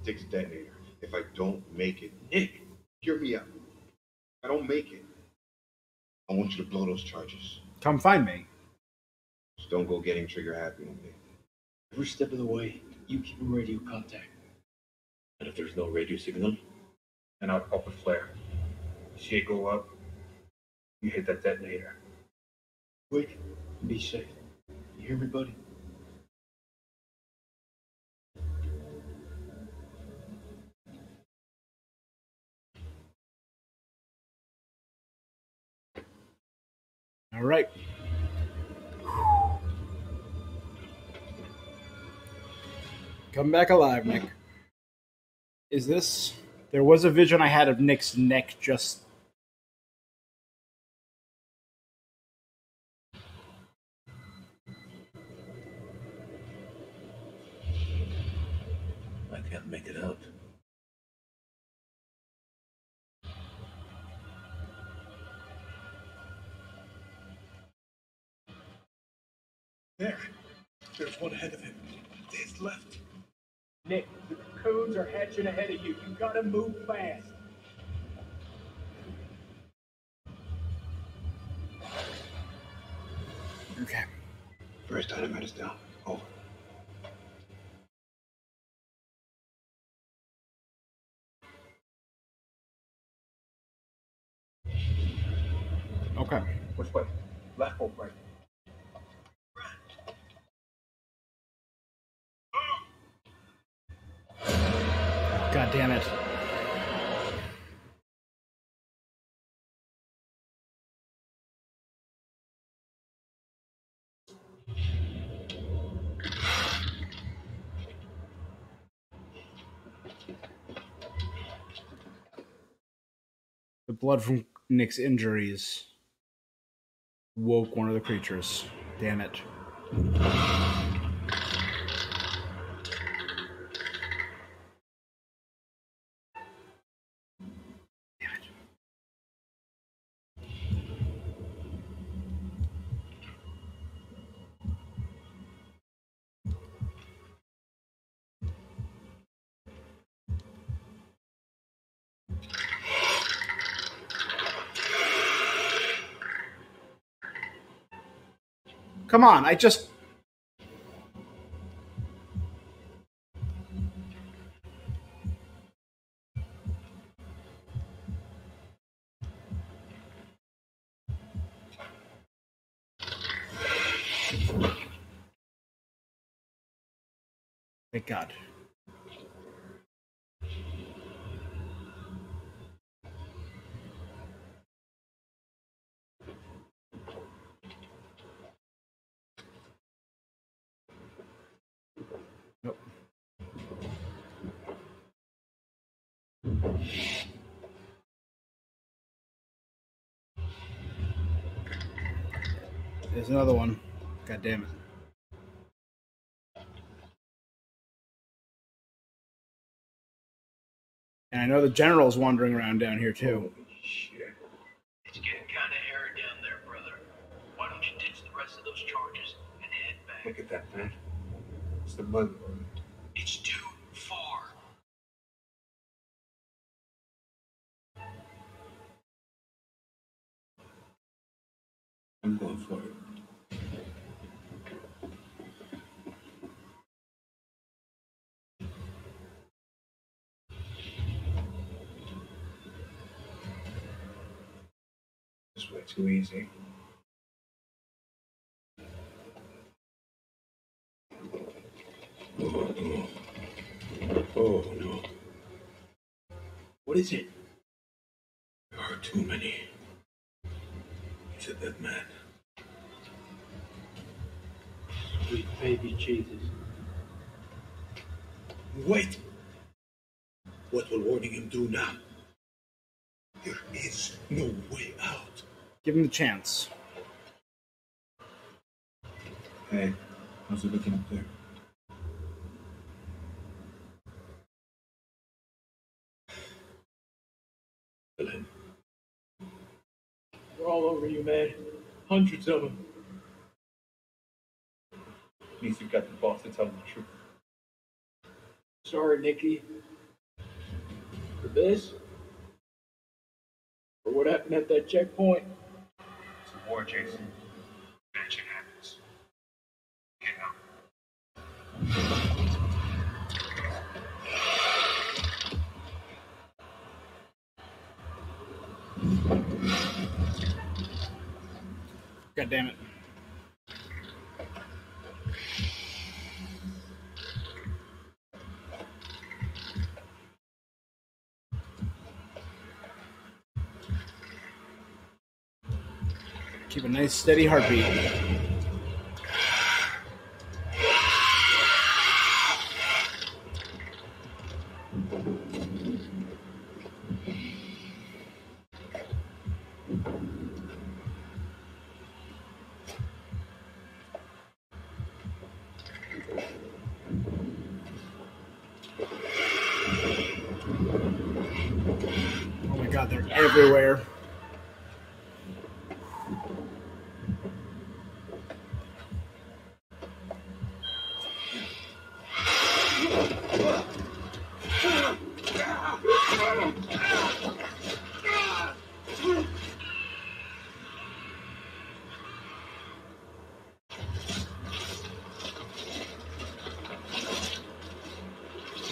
Take the detonator. If I don't make it, Nick, hear me out. If I don't make it, I want you to blow those charges.
Come find me.
Just don't go getting trigger happy on me.
Every step of the way, you keep in radio contact.
And if there's no radio signal,
and I'll pop a flare. It go up, you hit that detonator.
Quick, be safe. You hear me, buddy?
All right. Come back alive, Nick. Is this? There was a vision I had of Nick's neck just.
I can't make it out.
There. There's one ahead of him. There's left.
Nick, the cocoons are hatching ahead of you. You gotta move fast.
Okay.
First dynamite is down. Over.
Okay.
Which way? Left or right?
God damn it. The blood from Nick's injuries woke one of the creatures. Damn it. Come on, I just. Thank God. There's another one. God damn it. And I know the general's wandering around down here too.
Shit.
It's getting kind of hairy down there, brother. Why don't you ditch the rest of those charges and head back?
Look at that, man. It's the mother.
It's too far.
I'm going for it. Too easy.
Oh no. Oh no.
What is it?
There are too many. He's a dead man.
Sweet baby Jesus.
Wait! What will warning him do now? There is no way out.
Give him the chance.
Hey, how's it looking up there?
Kill him.
We're all over you, man. Hundreds of them.
At least you've got the boss to tell him the truth.
Sorry, Nikki. For this? For what happened at that checkpoint?
War, Jason. Happens.
God damn it. Nice steady heartbeat. Oh my god, they're everywhere.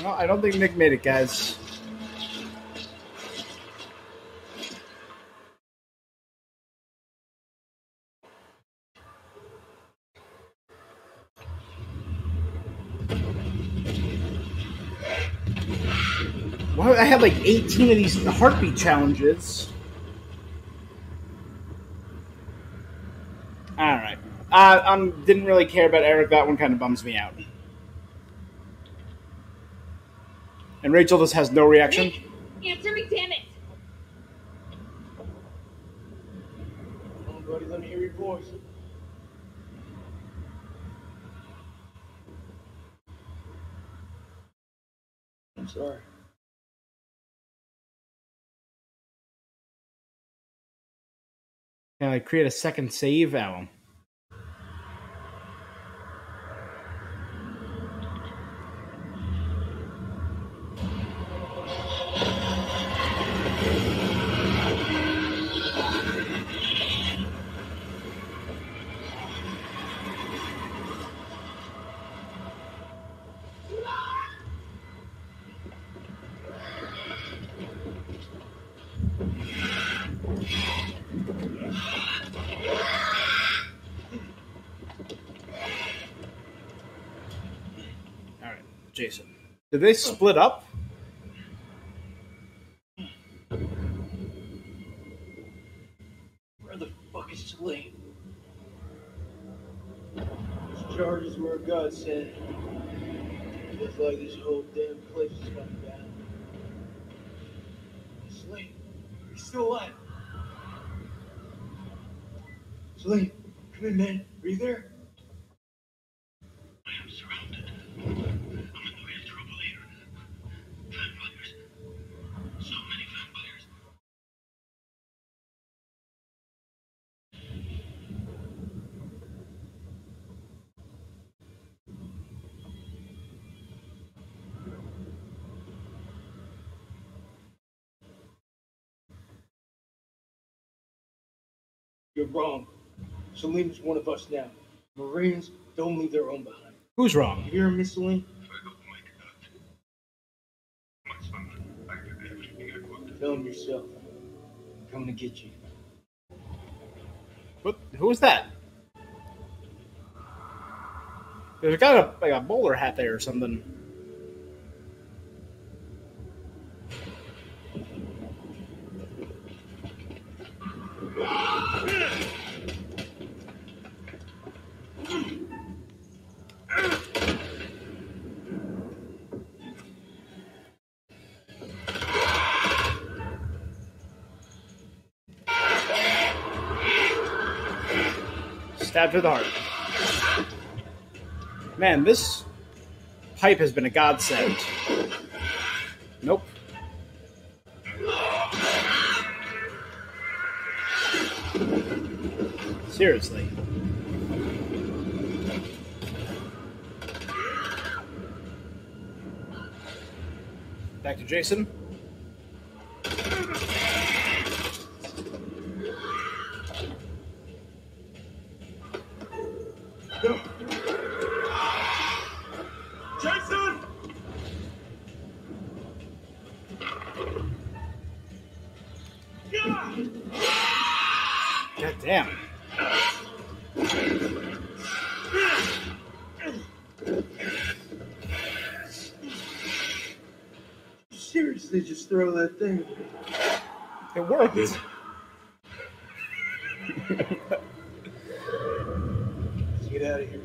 Well, I don't think Nick made it, guys. Well, I had like 18 of these heartbeat challenges. All right. Uh, um, didn't really care about Eric. That one kind of bums me out. And Rachel just has no reaction.
Nick, answer me, damn it.
I'm sorry.
Can I create a second save album? They split up?
Where the fuck is Salim? These charges were a godsend. Looks like this whole damn place is coming down. Salim, are you still alive? Salim, come in, man. Are you there? Wrong. Salim is one of us now. Marines don't leave their own behind.
Who's wrong?
You hear me, Salim?
If I don't make that, my son, I did everything I could.
Tell him yourself. I'm coming to get you.
What? Who was that? There's a guy with a, like a bowler hat there or something. To the heart. Man, this pipe has been a godsend. Nope. Seriously. Back to. Jason! God damn.
Seriously, just throw that thing.
It worked.
Let's get out of here.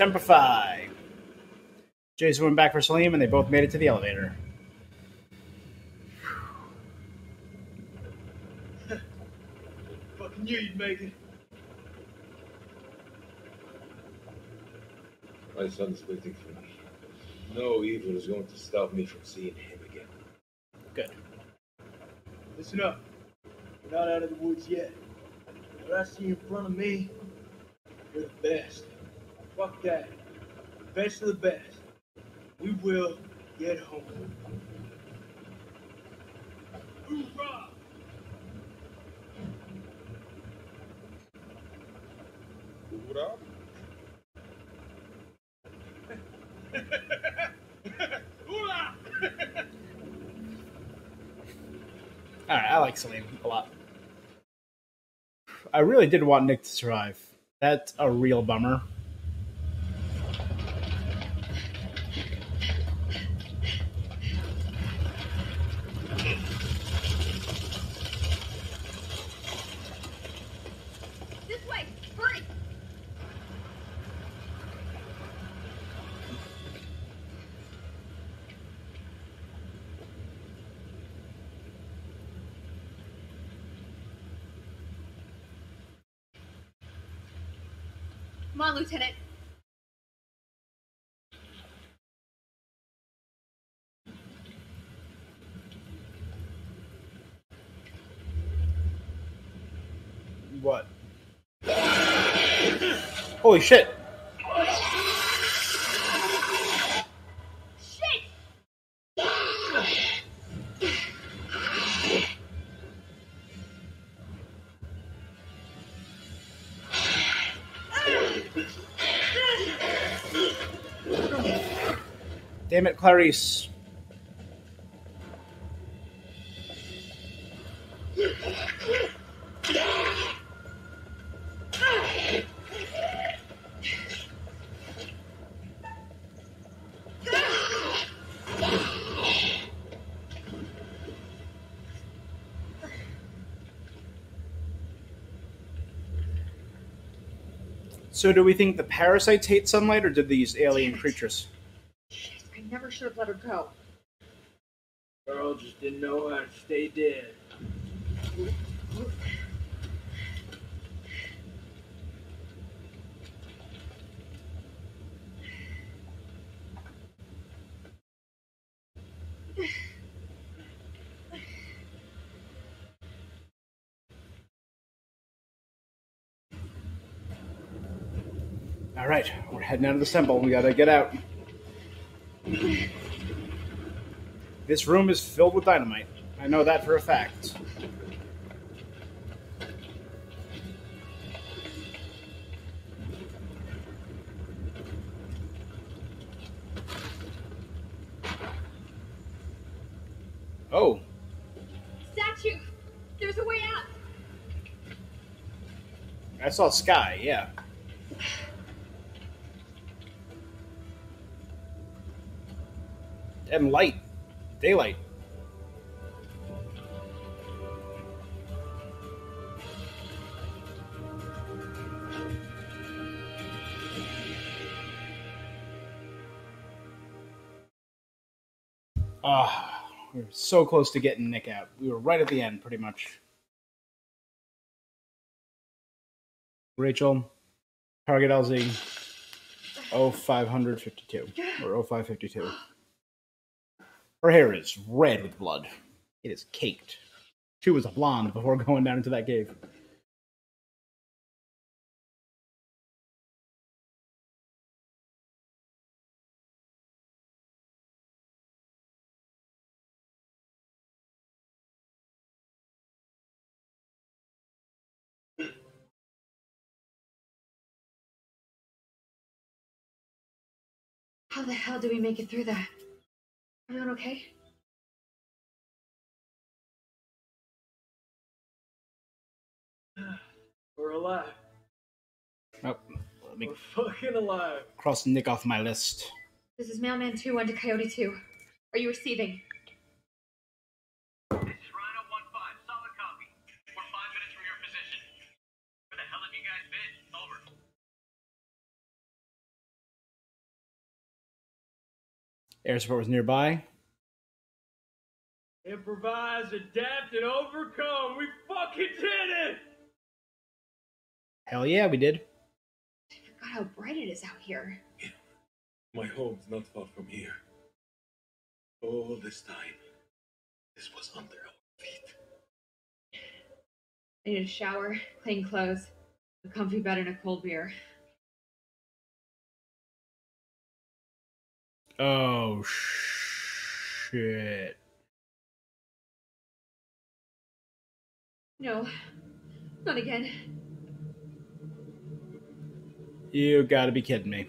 Semper Fi. Jason went back for Salim, and they both made it to the elevator. <laughs>
Fucking knew you'd make it.
My son's waiting for me. No evil is going to stop me from seeing him again.
Good.
Listen up. We're not out of the woods yet. What I see in front of me, you're the best. Fuck that. Best of the best. We will get home. Hoorah!
Hoorah!
All right, I like Salim a lot. I really did want Nick to survive. That's a real bummer.
Come on, Lieutenant.
What? Holy shit! Damn it, Clarice. So, do we think the parasites hate sunlight, or did these alien creatures?
Shit, I never should have let her go.
Girl just didn't know how to stay dead.
All right, we're heading out of the temple. We gotta get out. This room is filled with dynamite. I know that for a fact. Oh,
Statue! There's a way out!
I saw sky, yeah. And light. Daylight. Ah, we were so close to getting Nick out. We were right at the end, pretty much. Rachel, target LZ, 0552 or 0552. Her hair is red with blood. It is caked. She was a blonde before <laughs> going down into that cave.
How the hell do we make it through that? Everyone okay? <sighs>
We're alive.
Oh, let me
We're fucking alive.
cross Nick off my list.
This is Mailman 2 1 to Coyote 2. Are you receiving?
Air support was nearby.
Improvise, adapt, and overcome. We fucking did it!
Hell yeah, we did.
I forgot how bright it is out here.
My home's not far from here. All this time, this was under our feet.
I need a shower, clean clothes, a comfy bed, and a cold beer.
Oh shit.
No, not again.
You gotta be kidding me.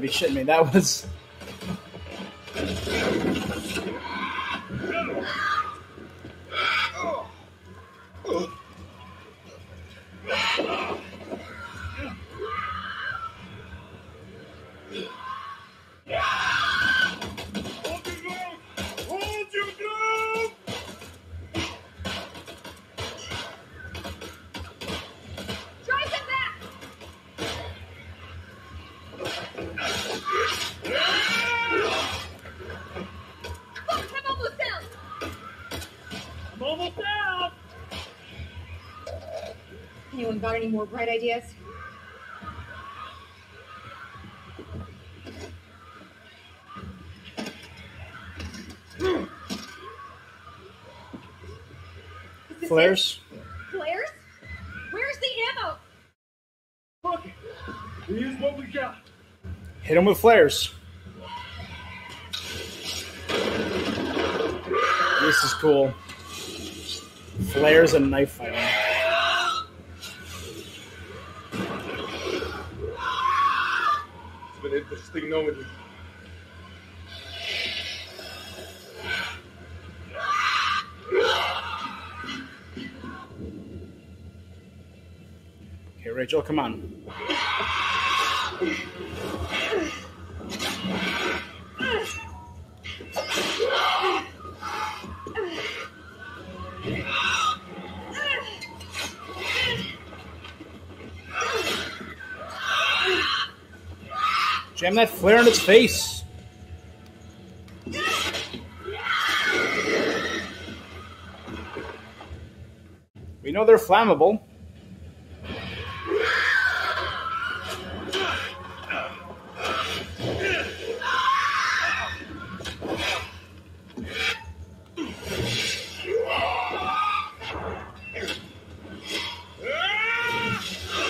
Be shitting me. That was.
Any more bright ideas?
Flares?
Flares? Where's the ammo?
Fuck it! We use what we got.
Hit him with flares. This is cool. Flares and knife fighting.
Interesting knowing you.
Okay, Rachel, come on. Jam that flare in its face. We know they're flammable.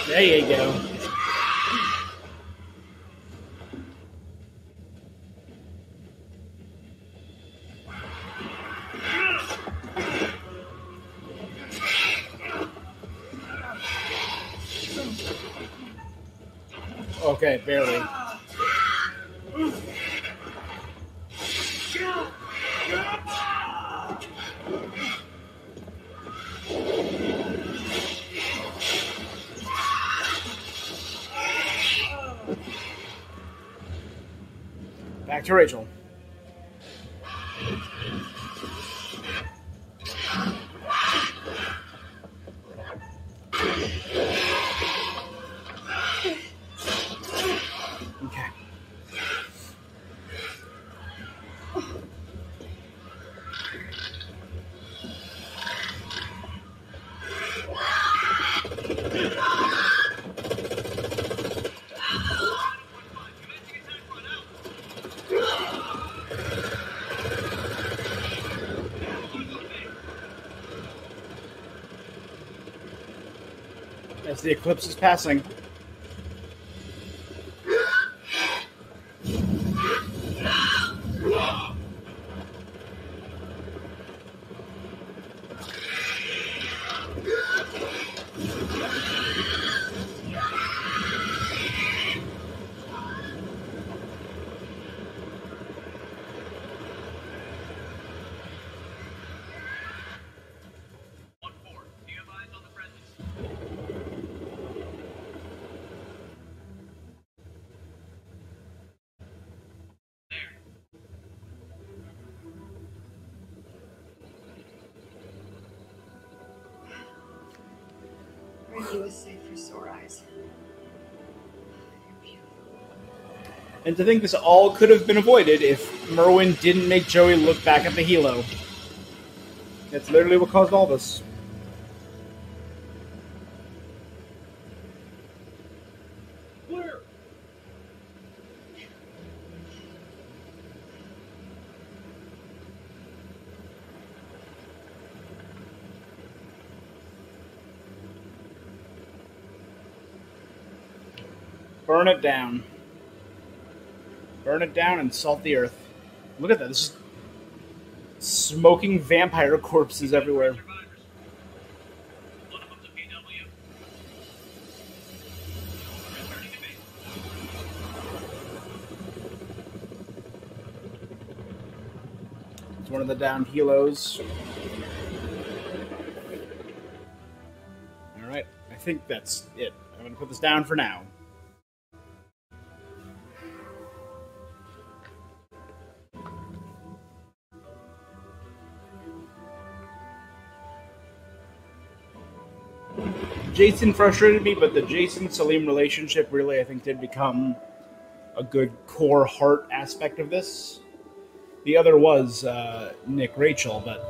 There you go. Back the eclipse is passing. And to think this all could have been avoided if Merwin didn't make Joey look back at the helo. That's literally what caused all this. burn it down and salt the earth. Look at that. This is smoking vampire corpses everywhere. It's one of the down helos. All right, I think that's it. I'm going to put this down for now. Jason frustrated me, but the Jason Salim relationship really, I think, did become a good core heart aspect of this. The other was uh, Nick Rachel, but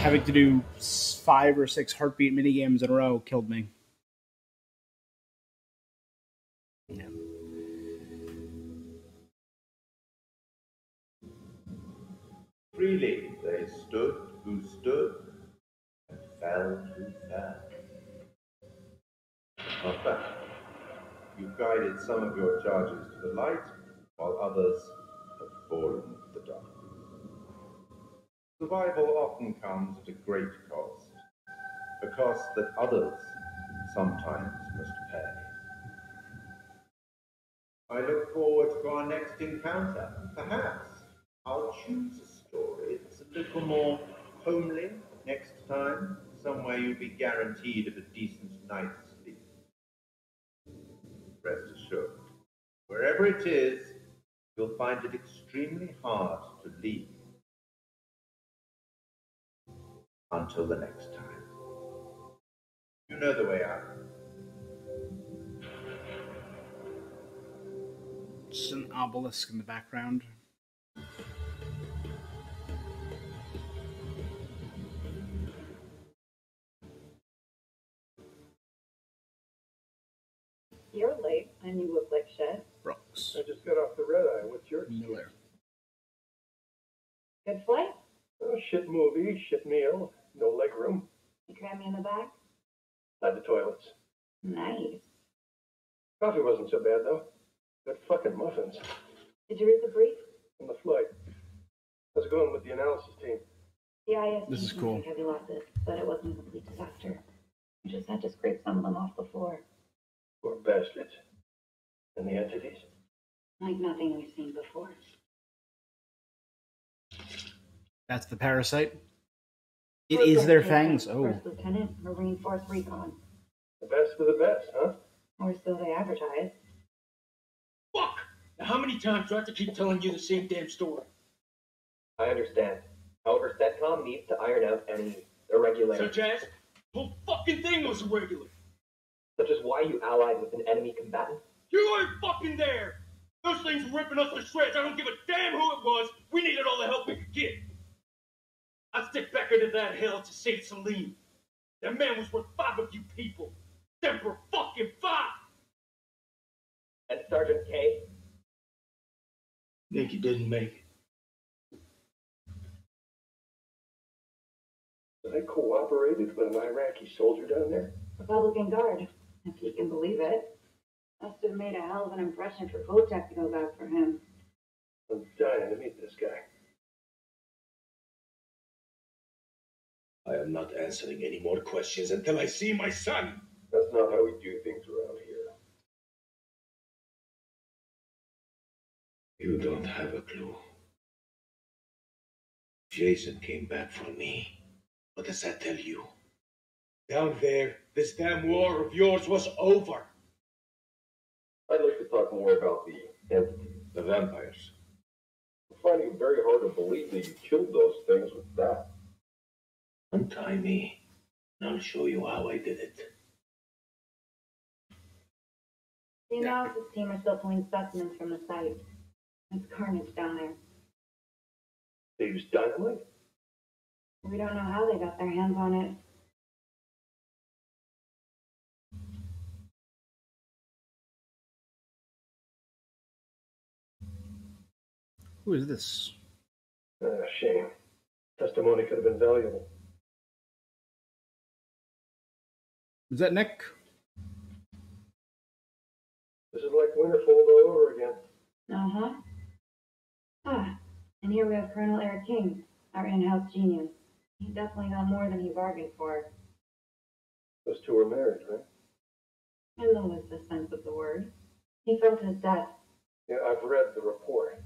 having to do five or six heartbeat mini games in a row killed me. Yeah.
Freely they stood who stood, fell who fell. Not bad. You guided some of your charges to the light, while others have fallen to the dark. Survival often comes at a great cost, a cost that others sometimes must pay. I look forward to our next encounter. Perhaps I'll choose a story that's a little more homely next time, somewhere you'll be guaranteed of a decent night's sleep. Rest assured, wherever it is, you'll find it extremely hard to leave. Until the next time. You know the way out.
Just an obelisk in the background. Miller.
Good flight?
Oh, uh, shit movie, shit meal, no leg room.
You cram me in the back?
Had the toilets.
Nice.
Coffee wasn't so bad though. Good fucking muffins.
Did you read the brief?
On the flight. How's it going with the analysis team?
The IS
This is cool.
heavy losses, but it wasn't a complete disaster. We just had to scrape some of them off the floor.
Poor bastards. And the entities?
Like nothing we've seen before.
That's the parasite. It
First
is their fangs. Oh,
First Lieutenant, Marine Force Recon.
The best of the best, huh?
Or so they advertise.
Fuck! Now, how many times do I have to keep telling you the same damn story?
I understand. However, CENTCOM needs to iron out any irregularities,
Such as, the whole fucking thing was irregular.
such as why you allied with an enemy combatant.
You weren't fucking there. Those things ripping us to shreds. I don't give a damn who it was. We needed all the help we could get. I'd stick back into that hell to save Salim. That man was worth five of you people. Semper fucking five.
And Sergeant Kay,
Nick, you didn't make it.
I cooperated with an Iraqi soldier down there.
Republican Guard, if you can believe it. Must have made a hell of an impression for Kolchek to go back for him.
I'm dying to meet this guy.
I am not answering any more questions until I see my son.
That's not how we do things around here.
You don't have a clue. Jason came back for me. What does that tell you? Down there, this damn war of yours was over.
I'd like to talk more about the entity.
The vampires.
I'm finding it very hard to believe that you killed those things with that.
Untie me, and I'll show you how I did it.
The analysis team are still pulling specimens from the site. It's carnage down there.
They used dynamite?
We don't know how they got their hands on it.
Who is this?
Ah, shame. Testimony could have been valuable.
Is that Nick?
This is like Winterfold all over again.
Uh huh. Ah, and here we have Colonel Eric King, our in-house genius. He definitely got more than he bargained for,
Those two were married, right?
in the loosest sense of the word. He felt his death.
Yeah, I've read the report.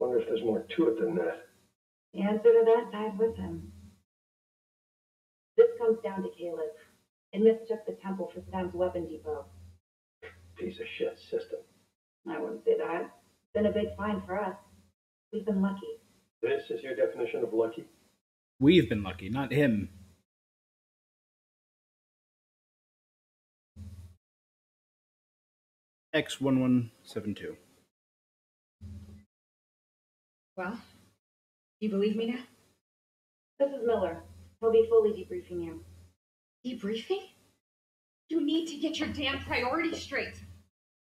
Wonder if there's more to it than that.
The answer to that died with him. This comes down to Caleb. It mistook the temple for Sam's weapon depot.
Piece of shit system.
I wouldn't say that. It's been a big find for us. We've been lucky.
This is your definition of lucky?
We've been lucky, not him. X1172.
Well, do you believe me now?
This is Miller. He'll be fully debriefing you.
Debriefing? You need to get your damn priorities straight.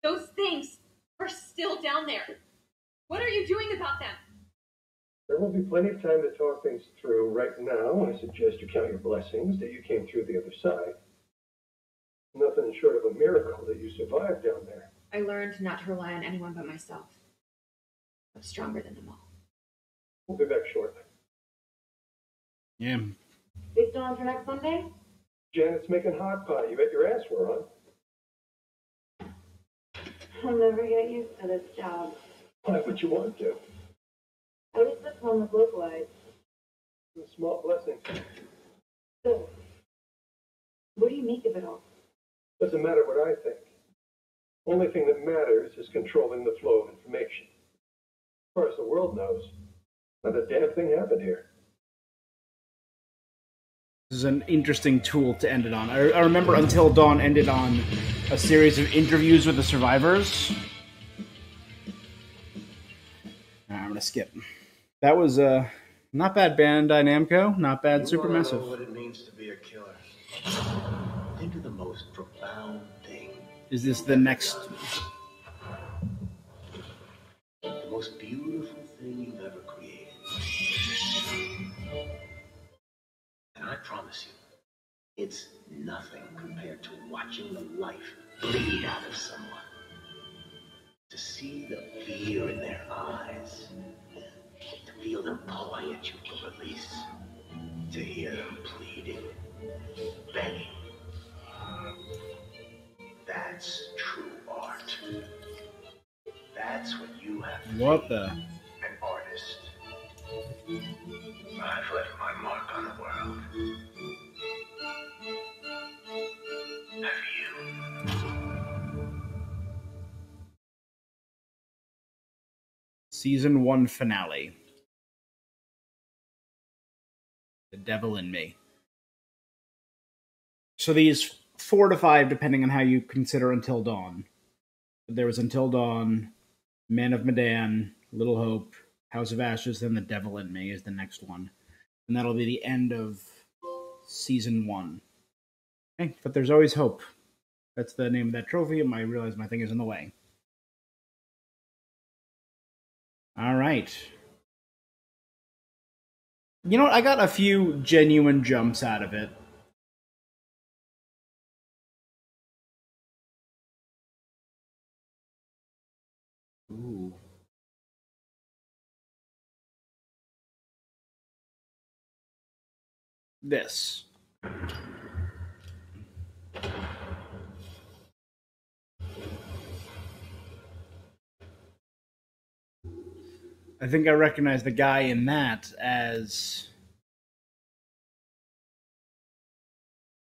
Those things are still down there. What are you doing about them?
There will be plenty of time to talk things through. Right now, I suggest you count your blessings that you came through the other side. Nothing short of a miracle that you survived down there.
I learned not to rely on anyone but myself. I'm stronger than them all.
We'll be back shortly.
Yeah.
We still on for next Sunday?
Janet's making hot pie. You bet your ass we're on.
I'll never get used to this job.
Why would you want to?
At least this one was localized.
A small blessing.
So, what do you make of it all?
Doesn't matter what I think. Only thing that matters is controlling the flow of information. As far as the world knows, not a damn thing happened here.
This is an interesting tool to end it on. I, I remember Until Dawn ended on a series of interviews with the survivors. Alright, I'm gonna skip. That was uh, not bad Bandai Namco, not bad
You
Supermassive.
Know what it means to be a killer. Think of the most profound thing,
Is this the next?
the most beautiful thing you've ever And I promise you, it's nothing compared to watching the life bleed out of someone. To see the fear in their eyes, to feel them pulling at you for release, to hear them pleading, begging. That's true art. That's what you have to
What the?
an artist. I've left my mark
Season one finale. The Devil in Me. So these four to five, depending on how you consider Until Dawn. There was Until Dawn, Man of Medan, Little Hope, House of Ashes, then The Devil in Me is the next one. And that'll be the end of season one. Okay, but there's always hope. That's the name of that trophy, I realize my thing is in the way. All right. You know what? I got a few genuine jumps out of it. Ooh. This. I think I recognize the guy in that as.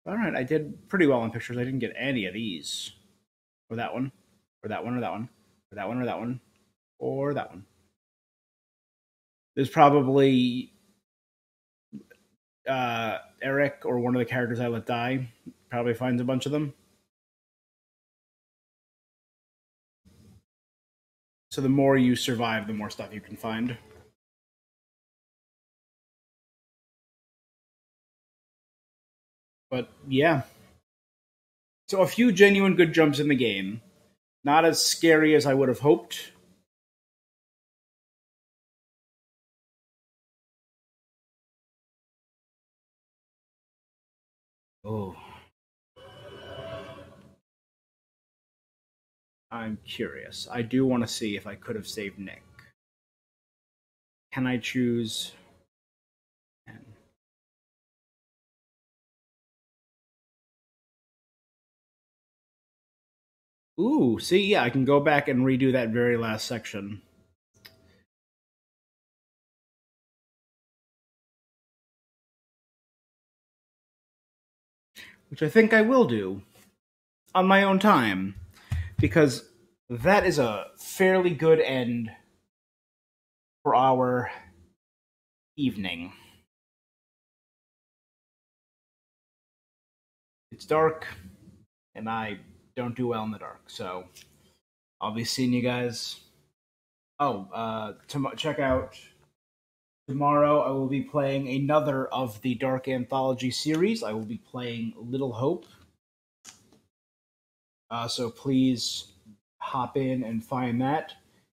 All right, I did pretty well in pictures. I didn't get any of these, or that one, or that one, or that one, or that one, or that one, or that one. There's probably uh, Eric or one of the characters I let die. Probably finds a bunch of them. So the more you survive, the more stuff you can find. But yeah. So a few genuine good jumps in the game. Not as scary as I would have hoped. Oh. I'm curious. I do want to see if I could have saved Nick. Can I choose? Ooh, see, yeah, I can go back and redo that very last section. Which I think I will do on my own time, because that is a fairly good end for our evening. It's dark, and I don't do well in the dark, so I'll be seeing you guys. Oh, uh, tom- check out tomorrow. I will be playing another of the Dark Anthology series. I will be playing Little Hope. Uh, so please hop in and find that.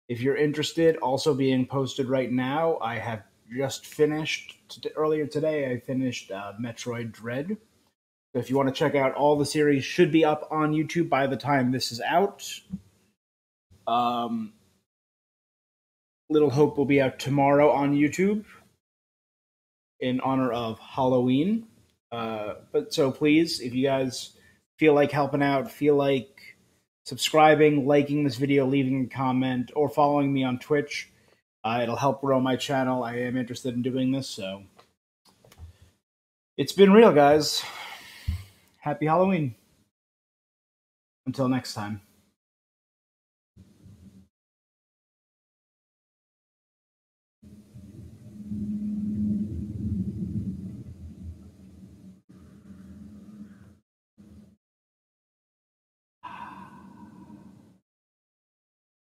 If you're interested, also being posted right now, I have just finished t- earlier today. I finished uh, Metroid Dread. So if you want to check out all the series, should be up on YouTube by the time this is out. Um, Little Hope will be out tomorrow on YouTube in honor of Halloween. Uh, but so please, if you guys feel like helping out, feel like subscribing, liking this video, leaving a comment, or following me on Twitch, uh, it'll help grow my channel. I am interested in doing this, so it's been real, guys. Happy Halloween. Until next time.